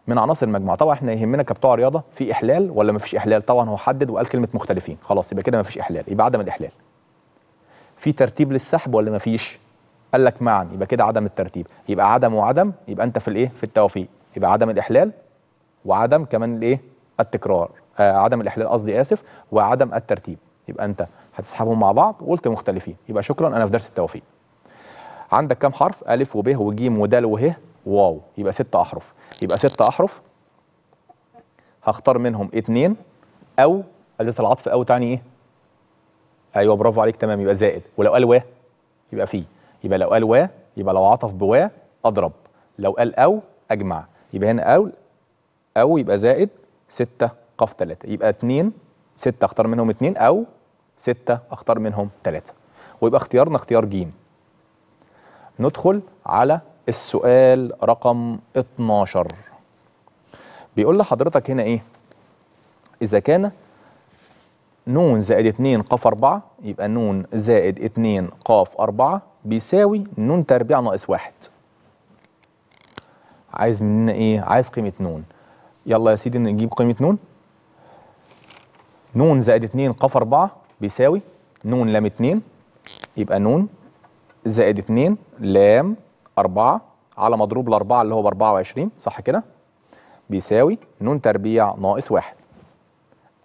من عناصر المجموعة. طبعا إحنا يهمنا كبتوع رياضة في إحلال ولا ما فيش إحلال؟ طبعا هو حدد وقال كلمة مختلفين. خلاص يبقى كده ما فيش إحلال. يبقى عدم الإحلال. في ترتيب للسحب ولا ما فيش؟ قال لك معا. يبقى كده عدم الترتيب. يبقى عدم وعدم يبقى أنت في الإيه؟ في التوفيق يبقى عدم الإحلال وعدم كمان الإيه؟ التكرار. آه عدم الإحلال قصدي آسف وعدم الترتيب. يبقى أنت هتسحبهم مع بعض وقلت مختلفين. يبقى شكرا أنا في درس التوفيق عندك كام حرف؟ ألف وب وج ودال وه واو. يبقى ست أحرف. يبقى ست أحرف. هختار منهم اتنين. أو اداه العطف. أو تعني إيه؟ أيوه برافو عليك تمام. يبقى زائد. ولو قال و يبقى في. يبقى لو قال و يبقى لو عطف بوا أضرب. لو قال أو أجمع. يبقى هنا أو أو يبقى زائد ستة قاف تلاتة. يبقى اتنين ستة. أختار منهم اتنين. أو ستة. أختار منهم تلاتة. ويبقى اختيارنا اختيار جيم. ندخل على السؤال رقم 12 بيقول لحضرتك هنا إيه؟ إذا كان نون زائد 2 قاف 4 يبقى نون زائد 2 قاف 4 بيساوي نون تربيع ناقص واحد. عايز مننا إيه؟ عايز قيمة نون. يلا يا سيدي نجيب قيمة نون. نون زائد 2 قاف 4 بيساوي نون لام 2 يبقى نون زائد 2 لام 4 على مضروب الأربعة اللي هو ب 24 صح كده؟ بيساوي نون تربيع ناقص واحد.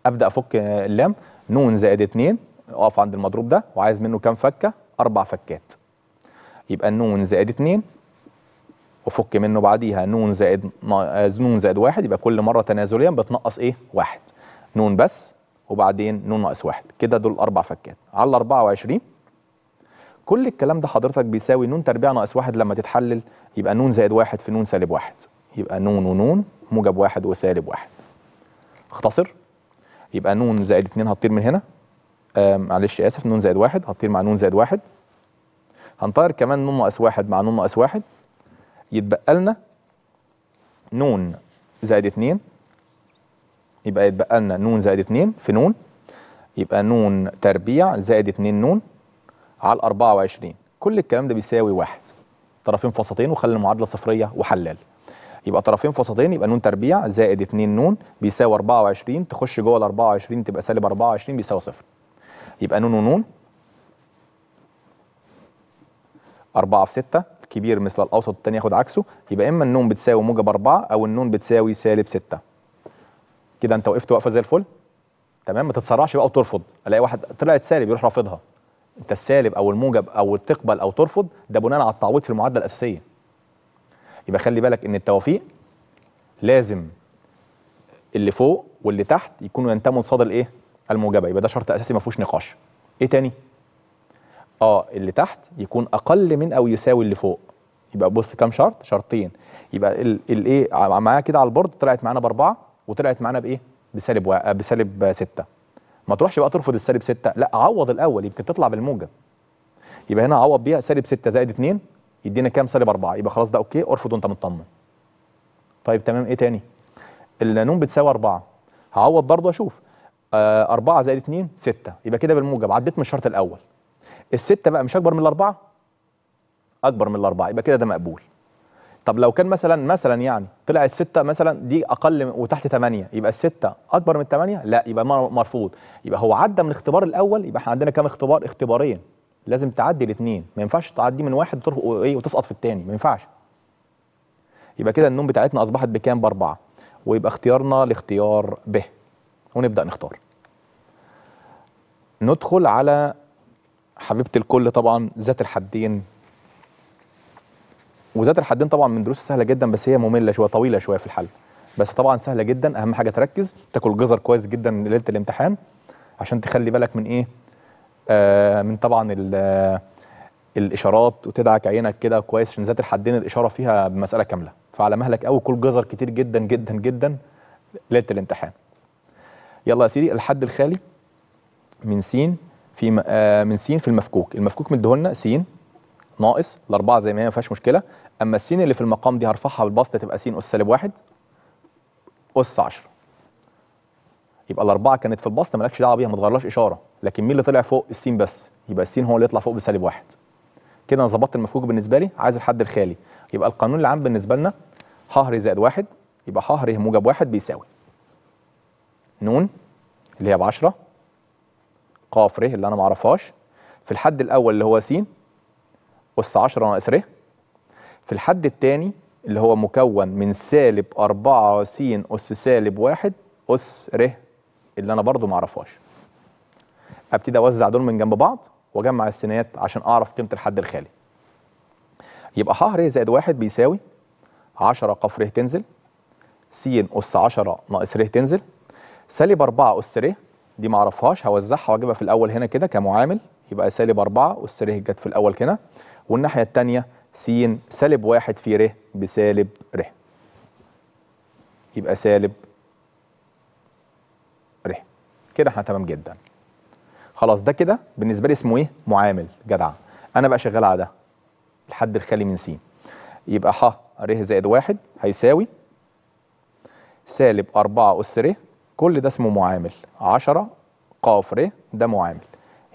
أبدأ أفك آه، اللام نون زائد 2 أقف عند المضروب ده وعايز منه كام فكة؟ أربع فكات. يبقى نون زائد 2 وفك منه بعديها نون زائد آه، نون زائد واحد يبقى كل مرة تنازليا بتنقص إيه؟ واحد. نون بس وبعدين نون ناقص واحد. كده دول أربع فكات. على 24 كل الكلام ده حضرتك بيساوي نون تربيع ناقص واحد لما تتحلل يبقى نون زائد واحد في نون سالب واحد. يبقى نون ونون موجب واحد وسالب واحد. اختصر. يبقى نون زائد اتنين هتطير من هنا. معلش آسف نون زائد واحد هتطير مع نون زائد واحد. هنطير كمان نون ناقص واحد مع نون ناقص واحد. يتبقى لنا نون زائد اتنين. يبقى يتبقى لنا نون زائد اتنين في نون. يبقى نون تربيع زائد اتنين نون. على 24 كل الكلام ده بيساوي واحد. طرفين في وسطين وخلي المعادلة صفرية وحلال. يبقى طرفين في وسطين يبقى نون تربيع زائد 2 نون بيساوي 24 تخش جوه ال 24 تبقى سالب 24 بيساوي صفر. يبقى نون ونون. 4 في 6 الكبير مثل الأوسط الثاني ياخد عكسه. يبقى إما النون بتساوي موجب 4 أو النون بتساوي سالب 6 كده أنت وقفت واقفة زي الفل. تمام؟ ما تتسرعش بقى وترفض. ألاقي واحد طلعت سالب يروح رافضها. انت السالب أو الموجب أو تقبل أو ترفض ده بناء على التعويض في المعادلة الأساسية. يبقى خلي بالك إن التوافيق لازم اللي فوق واللي تحت يكونوا ينتموا لصاد الإيه؟ الموجبة. يبقى ده شرط أساسي ما فيهوش نقاش. إيه تاني؟ آه اللي تحت يكون أقل من أو يساوي اللي فوق. يبقى بص كام شرط؟ شرطين. يبقى الايه معايا كده على البورد طلعت معانا بأربعة وطلعت معانا بإيه؟ بسالب و... بسالب ستة. ما تروحش بقى ترفض السالب ستة. لا عوض الأول يمكن تطلع بالموجب. يبقى هنا عوض بيها سالب 6 زائد 2 يدينا كام؟ سالب 4 يبقى خلاص ده أوكي أرفض وأنت مطمن. طيب تمام. إيه تاني؟ النون بتساوي 4 هعوض برضه أشوف آه 4 زائد 2 6 يبقى كده بالموجب. عديت من الشرط الأول. الستة بقى مش أكبر من الأربعة؟ أكبر من الأربعة. يبقى كده ده مقبول. طب لو كان مثلا مثلا يعني طلع الستة مثلا دي أقل وتحت 8 يبقى الستة أكبر من 8 لا يبقى مرفوض. يبقى هو عدى من الاختبار الأول يبقى إحنا عندنا كام اختبار؟ اختبارين. لازم تعدي الاثنين ما ينفعش تعدي من واحد وايه وتسقط في الثاني ما ينفعش. يبقى كده النون بتاعتنا أصبحت بكام؟ بأربعة. ويبقى اختيارنا لاختيار ب. ونبدأ نختار. ندخل على حبيبة الكل طبعا ذات الحدين. وذات الحدين طبعا من دروس سهلة جدا بس هي مملة شوية طويلة شوية في الحل. بس طبعا سهلة جدا أهم حاجة تركز تاكل جزر كويس جدا ليلة الامتحان عشان تخلي بالك من إيه؟ آه من طبعا الإشارات وتدعك عينك كده كويس عشان ذات الحدين الإشارة فيها بمساله كاملة. فعلى مهلك قوي كل جزر كتير جدا جدا جدا ليلة الامتحان. يلا يا سيدي الحد الخالي من س في آه من س في المفكوك. المفكوك مديهولنا س ناقص الأربعة زي ما هي ما فيهاش مشكلة. أما السين اللي في المقام دي هرفعها بالبسط تبقى س اس سالب واحد اس 10 يبقى الأربعة كانت في البسط مالكش دعوة بيها ما تغيرلاش إشارة. لكن مين اللي طلع فوق؟ السين بس. يبقى السين هو اللي يطلع فوق بسالب واحد. كده أنا ظبطت المفكوك بالنسبة لي عايز الحد الخالي. يبقى القانون العام بالنسبة لنا ح ر زائد واحد يبقى ح ر موجب واحد بيساوي. نون اللي هي ب 10 ق ر اللي أنا ما أعرفهاش. في الحد الأول اللي هو س اس 10 ناقص ر. في الحد الثاني اللي هو مكون من سالب 4 س أس سالب واحد أس ر اللي أنا برضو ما أعرفهاش. أبتدي أوزع دول من جنب بعض وأجمع السينات عشان أعرف قيمة الحد الخالي. يبقى ح ر زائد واحد بيساوي 10 ق ر تنزل س أس 10 ناقص ر تنزل. سالب 4 أس ر دي ما أعرفهاش هوزعها وأجيبها في الأول هنا كده كمعامل. يبقى سالب 4 أس ر جت في الأول كده. والناحية الثانية س سالب واحد في ر بسالب ر يبقى سالب ر كده إحنا تمام جدا. خلاص ده كده بالنسبة لي اسمه إيه؟ معامل جدع. أنا بقى شغال على ده الحد الخالي من س يبقى ح ر زائد واحد هيساوي سالب 4 أس ر كل ده اسمه معامل. 10 ق ر ده معامل.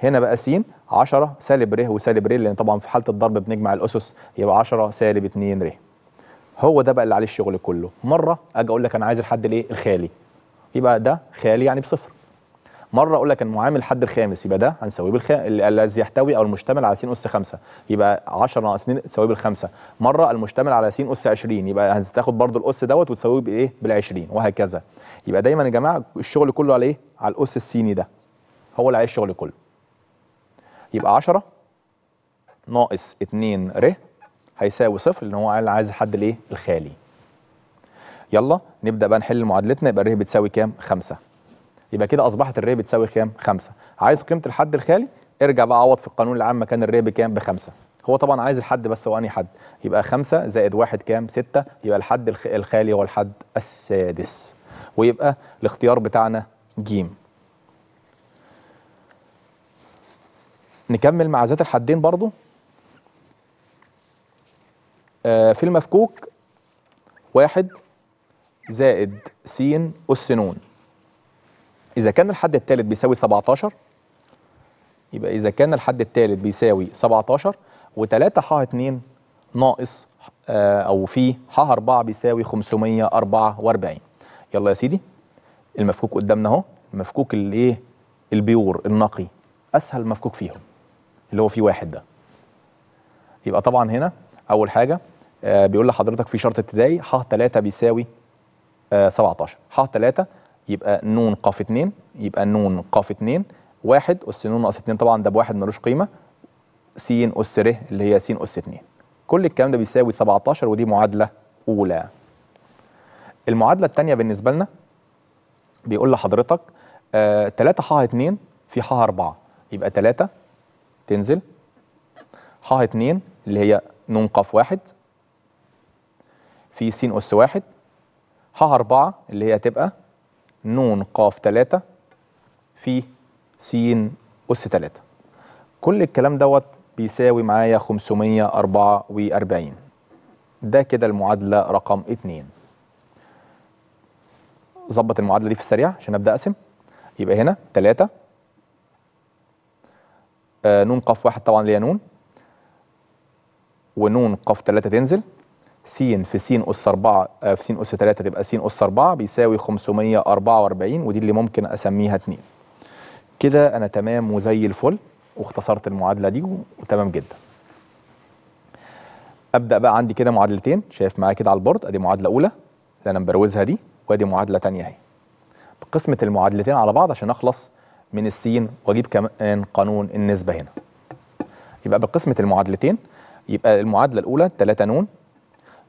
هنا بقى س 10 سالب ر وسالب ر لأن طبعا في حالة الضرب بنجمع الأسس يبقى 10 سالب 2 ر. هو ده بقى اللي عليه الشغل كله. مرة أجي أقول لك أنا عايز الحد الإيه؟ الخالي. يبقى ده خالي يعني بصفر. مرة أقول لك المعامل الحد الخامس يبقى ده هنساويه بالخ الذي يحتوي أو المشتمل على س أس 5 يبقى 10 ناقص 2 تساويه بالخمسه مرة المشتمل على س أس 20 يبقى هتاخد برضو الأس دوت وتساويه بإيه؟ بال20 وهكذا. يبقى دايما يا جماعة الشغل كله على إيه؟ على الأس السيني ده. هو اللي عليه الشغل كله. يبقى 10 ناقص 2 ر هيساوي صفر لأن هو عايز الحد الإيه؟ الخالي. يلا نبدأ بقى نحل معادلتنا يبقى ر بتساوي كام؟ 5 يبقى كده أصبحت الر بتساوي كام؟ 5 عايز قيمة الحد الخالي؟ ارجع بقى عوض في القانون العام مكان الر بكام؟ بخمسة. هو طبعا عايز الحد بس هو أنهي حد؟ يبقى 5 زائد 1 كام؟ 6 يبقى الحد الخالي هو الحد السادس. ويبقى الاختيار بتاعنا ج نكمل مع ذات الحدين برضو. آه في المفكوك واحد زائد س أس ن إذا كان الحد الثالث بيساوي 17 يبقى إذا كان الحد الثالث بيساوي 17 و3 ح 2 ناقص آه أو في ح 4 بيساوي 544 يلا يا سيدي المفكوك قدامنا أهو. المفكوك الإيه؟ البيور النقي. أسهل مفكوك فيهم. اللي هو فيه واحد ده. يبقى طبعا هنا أول حاجة آه بيقول لحضرتك في شرط ابتدائي ح 3 بيساوي آه 17 ح 3 يبقى ن ق 2 يبقى ن ق 2 واحد أس ن ناقص اتنين طبعا ده بواحد ملوش قيمة. س أس ر اللي هي س أس اتنين. كل الكلام ده بيساوي 17 ودي معادلة أولى. المعادلة التانية بالنسبة لنا بيقول لحضرتك آه 3 ح 2 في ح 4 يبقى 3 تنزل. ح 2 اللي هي ن ق واحد. في س أس واحد. ح 4 اللي هي هتبقى ن ق 3 في س أس 3 كل الكلام دوت بيساوي معايا 544 ده كده المعادلة رقم 2 ظبط المعادلة دي في السريع عشان أبدأ أقسم. يبقى هنا 3 آه ن ق واحد طبعا اللي هي ن ونون ق 3 تنزل. س في س أس 4 آه في س أس 3 تبقى س أس 4 بيساوي 544 ودي اللي ممكن أسميها 2 كده أنا تمام وزي الفل واختصرت المعادلة دي وتمام جدا. أبدأ بقى عندي كده معادلتين شايف معايا كده على البورد أدي معادلة أولى اللي أنا مبروزها دي وأدي معادلة تانية أهي. بقسمة المعادلتين على بعض عشان أخلص من السين وأجيب كمان قانون النسبة هنا. يبقى بقسمة المعادلتين يبقى المعادلة الأولى 3 نون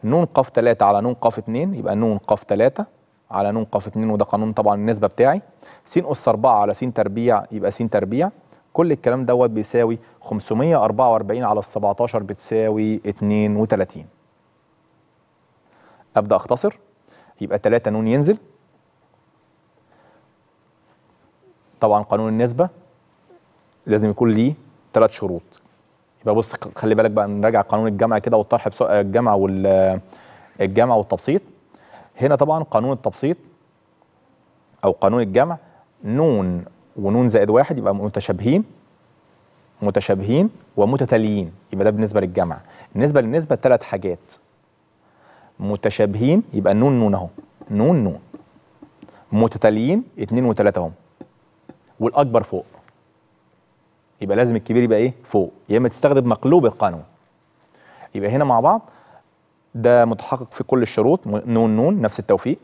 نون ق 3 على نون ق 2 يبقى نون ق 3 على نون ق 2 وده قانون طبعا النسبة بتاعي. س أس 4 على س تربيع يبقى س تربيع. كل الكلام دوت بيساوي 544 على ال 17 بتساوي 32 أبدأ أختصر يبقى 3 نون ينزل. طبعا قانون النسبة لازم يكون ليه ثلاث شروط. يبقى بص خلي بالك بقى نراجع قانون الجمع كده والطرح بسو... الجمع وال الجمع والتبسيط. هنا طبعا قانون التبسيط أو قانون الجمع نون ونون زائد واحد يبقى متشابهين متشابهين ومتتاليين. يبقى ده بالنسبة للجمع. بالنسبة للنسبة ثلاث حاجات. متشابهين يبقى نون نون أهو. نون نون. متتاليين اتنين وتلاتة اهم والأكبر فوق. يبقى لازم الكبير يبقى إيه؟ فوق. يا إما تستخدم مقلوب القانون. يبقى هنا مع بعض ده متحقق في كل الشروط نون نون نفس التوفيق.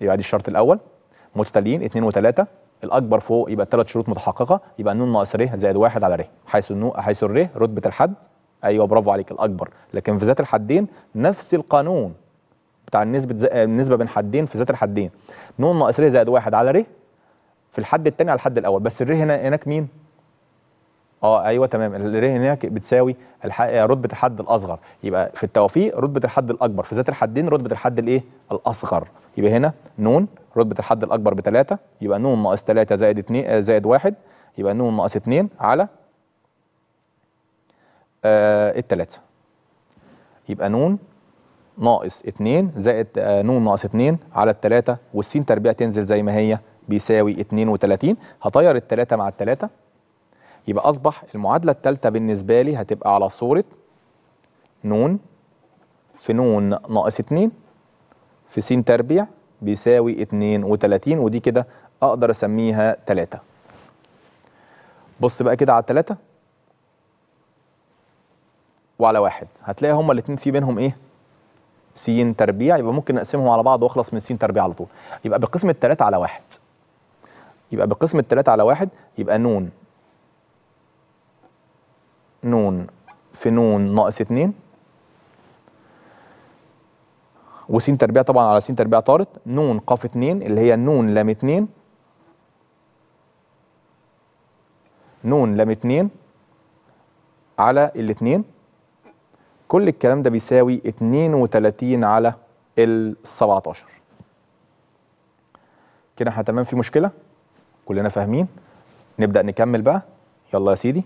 يبقى دي الشرط الأول. متتاليين اتنين وتلاتة. الأكبر فوق يبقى الثلاث شروط متحققة. يبقى ن ناقص ر زائد واحد على ر. حيث النو حيث الر رتبة الحد. أيوه برافو عليك الأكبر. لكن في ذات الحدين نفس القانون بتاع النسبة زي... النسبة بين حدين في ذات الحدين. ن ناقص ر زائد واحد على ر. في الحد الثاني على الحد الأول. بس الر هنا هناك مين؟ آه أيوه تمام. الر هناك بتساوي. رتبة الحد الأصغر. يبقى في التوافيق رتبة الحد الأكبر. في ذات الحدين رتبة الحد الإيه؟ الأصغر. يبقى هنا ن رتبة الحد الأكبر بتلاتة. يبقى ن ناقص تلاتة زائد اتنين زائد واحد. يبقى ن ناقص اتنين على آه التلاتة. يبقى ن ناقص اتنين زائد آه ن ناقص اتنين على التلاتة. والسين تربيع تنزل زي ما هي بيساوي اتنين وتلاتين هطير التلاتة مع التلاتة. يبقى أصبح المعادلة التالتة بالنسبة لي هتبقى على صورة ن في ن ناقص اتنين في س تربيع بيساوي 32 ودي كده أقدر أسميها 3 بص بقى كده على التلاتة. وعلى واحد. هتلاقي هما الاتنين في بينهم إيه؟ س تربيع. يبقى ممكن نقسمهم على بعض وأخلص من س تربيع على طول. يبقى بقسم التلاتة على واحد. يبقى بقسم التلاتة على واحد يبقى نون. نون في نون ناقص اتنين. وس تربيع طبعا على س تربيع طارت نون ق 2 اللي هي نون لام 2 نون لام 2 على الاثنين كل الكلام ده بيساوي 32 على ال 17 كده إحنا تمام؟ في مشكلة؟ كلنا فاهمين. نبدأ نكمل بقى. يلا يا سيدي.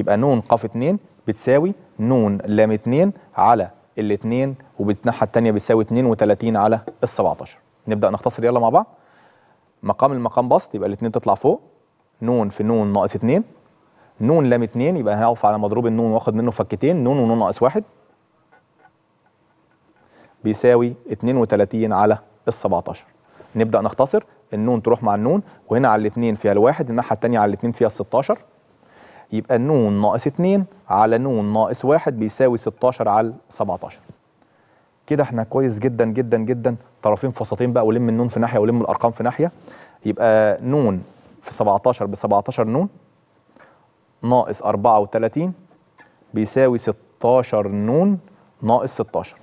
يبقى نون ق 2 بتساوي نون لام 2 على الاثنين وبالناحية الثانية بتساوي 32 على ال 17 نبدأ نختصر يلا مع بعض. مقام المقام بسط يبقى الاثنين تطلع فوق. نون في نون ناقص 2 نون لام 2 يبقى هقف على مضروب النون واخد منه فكتين. نون ونون ناقص 1 بيساوي 32 على ال 17 نبدأ نختصر. النون تروح مع النون وهنا على الاثنين فيها الواحد الناحية الثانية على الاثنين فيها ال 16 يبقى النون ناقص 2 على نون ناقص 1 بيساوي 16 على 17 كده إحنا كويس جدا جدا جدا. طرفين في وسطين بقى ولم النون في ناحية ولم الأرقام في ناحية. يبقى نون في 17 ب 17 نون ناقص 34 بيساوي 16 نون ناقص 16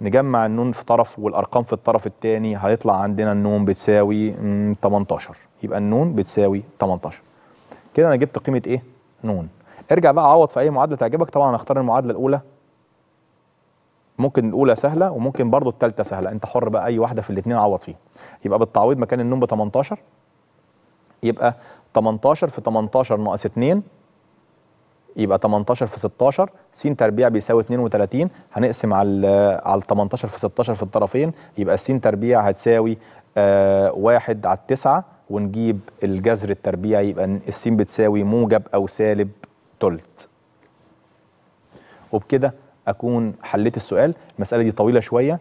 نجمع النون في طرف والأرقام في الطرف الثاني هيطلع عندنا النون بتساوي مم، 18 يبقى النون بتساوي 18 كده أنا جبت قيمة إيه؟ نون. ارجع بقى عوض في أي معادلة تعجبك. طبعا هختار المعادلة الأولى. ممكن الأولى سهلة وممكن برضو الثالثه سهلة. أنت حر بقى أي واحدة في الاثنين عوض فيها. يبقى بالتعويض مكان النون ب 18 يبقى 18 في 18 ناقص 2 يبقى 18 في 16 س تربيع بيساوي 32 هنقسم على على ال 18 في 16 في الطرفين يبقى س تربيع هتساوي آه واحد على التسعة ونجيب الجذر التربيعي يبقى الس بتساوي موجب أو سالب تلت. وبكده أكون حليت السؤال. المسألة دي طويلة شوية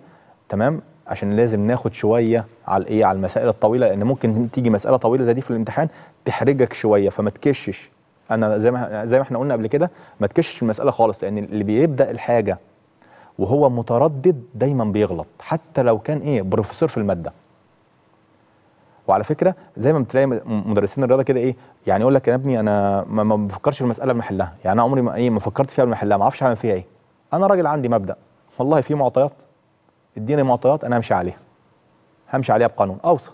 تمام؟ عشان لازم ناخد شوية على الإيه على المسائل الطويلة لأن ممكن تيجي مسألة طويلة زي دي في الامتحان تحرجك شوية فما تكشش. أنا زي ما زي ما إحنا قلنا قبل كده ما تكشش المسألة خالص لأن اللي بيبدأ الحاجة وهو متردد دايما بيغلط حتى لو كان إيه بروفيسور في المادة. وعلى فكرة زي ما بتلاقي مدرسين الرياضة كده إيه يعني يقول لك يا ابني أنا ما بفكرش في المسألة قبل يعني أنا عمري ما إيه ما فكرت فيها قبل ما ما أعرفش أعمل فيها إيه. أنا راجل عندي مبدأ والله في معطيات اديني معطيات أنا همشي عليها همشي عليها بقانون أوصل.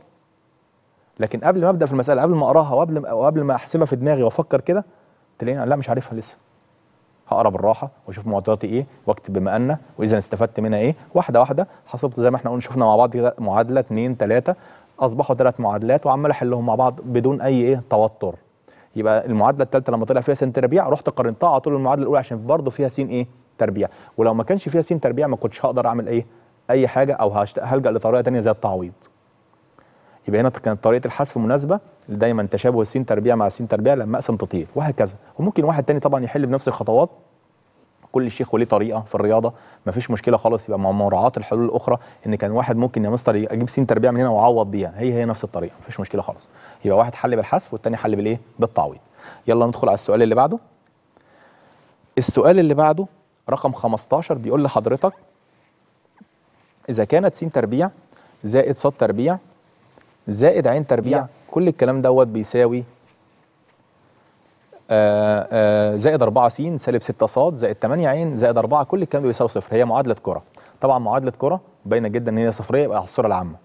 لكن قبل ما أبدأ في المسألة قبل ما أقراها وقبل ما وقبل ما أحسبها في دماغي وأفكر كده تلاقيني لا مش عارفها لسه. هقرأ بالراحة وأشوف معطياتي إيه وأكتب بما ان وإذا استفدت منها إيه. واحدة واحدة حصلت زي ما إحنا قلنا شفنا مع بعض كده معادلة اثنين ثلاثة أصبحوا ثلاث معادلات وعمال أحلهم مع بعض بدون أي إيه توتر. يبقى المعادلة الثالثه لما طلع فيها س تربيع رحت قارنتها على طول المعادلة الأولى عشان برضه فيها س إيه تربيع. ولو ما كانش فيها س تربيع ما كنتش هقدر أعمل إيه أي حاجة أو هلجأ لطريقة ثانية زي التعويض. يبقى هنا كانت طريقة الحذف مناسبة دايما تشابه الس تربيع مع س تربيع لما أقسم تطير وهكذا. وممكن واحد تاني طبعا يحل بنفس الخطوات. كل شيخ وليه طريقة في الرياضة مفيش مشكلة خالص. يبقى مع مراعاة الحلول الأخرى إن كان واحد ممكن يا مستر أجيب س تربيع من هنا وأعوض بيها. هي هي نفس الطريقة مفيش مشكلة خالص. يبقى واحد حل بالحذف والتاني حل بالإيه؟ بالتعويض. يلا ندخل على السؤال اللي بعده. السؤال اللي بعده رقم 15 بيقول لحضرتك إذا كانت س تربيع زائد ص تربيع زائد عين تربيع. كل الكلام دوت بيساوي آه، آه، زائد 4 س سالب 6 ص زائد 8 عين زائد 4 كل الكلام ده بيساوي صفر. هي معادلة كرة. طبعا معادلة كرة باينة جدا إن هي صفرية يبقى على الصورة العامة.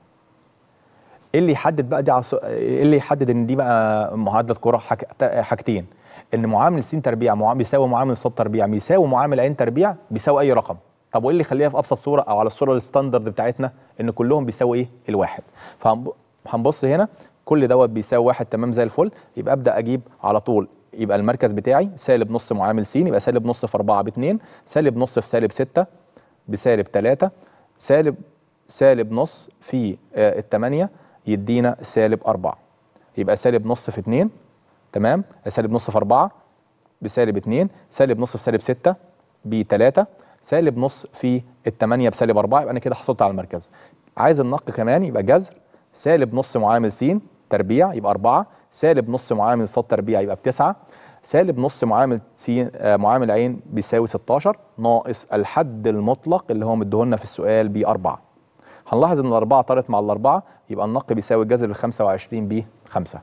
إيه اللي يحدد بقى دي الص- إيه اللي يحدد إن دي بقى معادلة كرة. تا- حاجتين. إن معامل س تربيع معامل بيساوي معامل ص تربيع. بيساوي معامل عين تربيع بيساوي أي رقم. طب وإيه اللي يخليها في أبسط صورة أو على الصورة الستاندرد بتاعتنا؟ إن كلهم بيساوي إيه؟ الواحد. فهنبص هنا كل دوت بيساوي واحد تمام زي الفل. يبقى أبدأ أجيب على طول يبقى المركز بتاعي سالب نص معامل س يبقى سالب نص في 4 ب 2 سالب نص في سالب 6 بسالب 3 سالب سالب نص في آه، التمانية يدينا سالب 4 يبقى سالب نص في 2 تمام سالب نص في 4 بسالب 2 سالب نص في سالب 6 ب 3 سالب نص في الثمانية بسالب 4 يبقى أنا كده حصلت على المركز. عايز النق كمان يبقى جذر سالب نص معامل س تربيع يبقى 4 سالب نص معامل ص تربيع يبقى بتسعة سالب نص معامل س آه، معامل عين بيساوي 16 ناقص الحد المطلق اللي هو مديهولنا في السؤال ب 4 هنلاحظ إن الأربعة طارت مع الأربعة يبقى النق بيساوي جذر ال 25 ب 5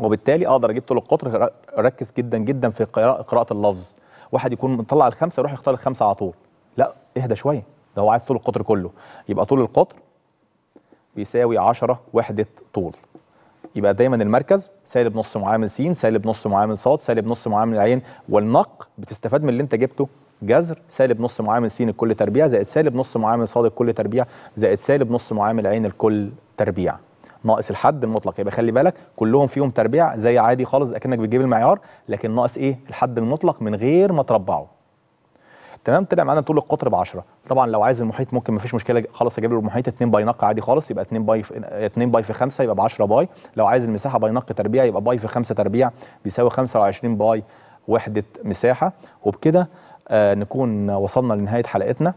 وبالتالي أقدر أجيب طول القطر ركز جدا جدا في قراءة اللفظ. واحد يكون مطلع الخمسة يروح يختار الخمسة على طول. لا اهدى شوية ده هو عايز طول القطر كله. يبقى طول القطر بيساوي 10 وحدة طول. يبقى دايما المركز سالب نص معامل س سالب نص معامل ص سالب نص معامل عين والنق بتستفاد من اللي انت جبته جذر سالب نص معامل س الكل تربيع زائد سالب نص معامل ص الكل تربيع زائد سالب نص معامل عين الكل تربيع. ناقص الحد المطلق. يبقى خلي بالك كلهم فيهم تربيع زي عادي خالص أكنك بتجيب المعيار لكن ناقص إيه؟ الحد المطلق من غير ما تربعه. تمام؟ طلع معانا طول القطر ب 10 طبعا لو عايز المحيط ممكن مفيش مشكلة خلاص أجيب له المحيط 2 pi نق عادي خالص يبقى 2 pi في 2 pi في 5 يبقى ب 10 pi. لو عايز المساحة pi نق تربيع يبقى pi في 5 تربيع بيساوي 25 pi وحدة مساحة. وبكده آه نكون وصلنا لنهاية حلقتنا.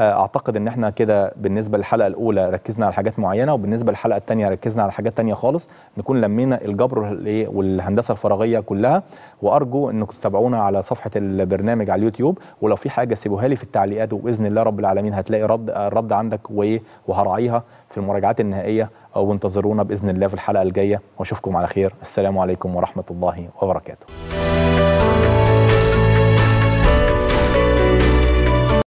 أعتقد إن إحنا كده بالنسبة للحلقة الأولى ركزنا على حاجات معينة وبالنسبة للحلقة الثانية ركزنا على حاجات ثانية خالص. نكون لمينا الجبر والهندسة الفراغية كلها. وأرجو إنكم تتابعونا على صفحة البرنامج على اليوتيوب. ولو في حاجة سيبوها لي في التعليقات وبإذن الله رب العالمين هتلاقي رد الرد عندك وايه وهراعيها في المراجعات النهائية. وانتظرونا بإذن الله في الحلقة الجاية. وأشوفكم على خير. السلام عليكم ورحمة الله وبركاته.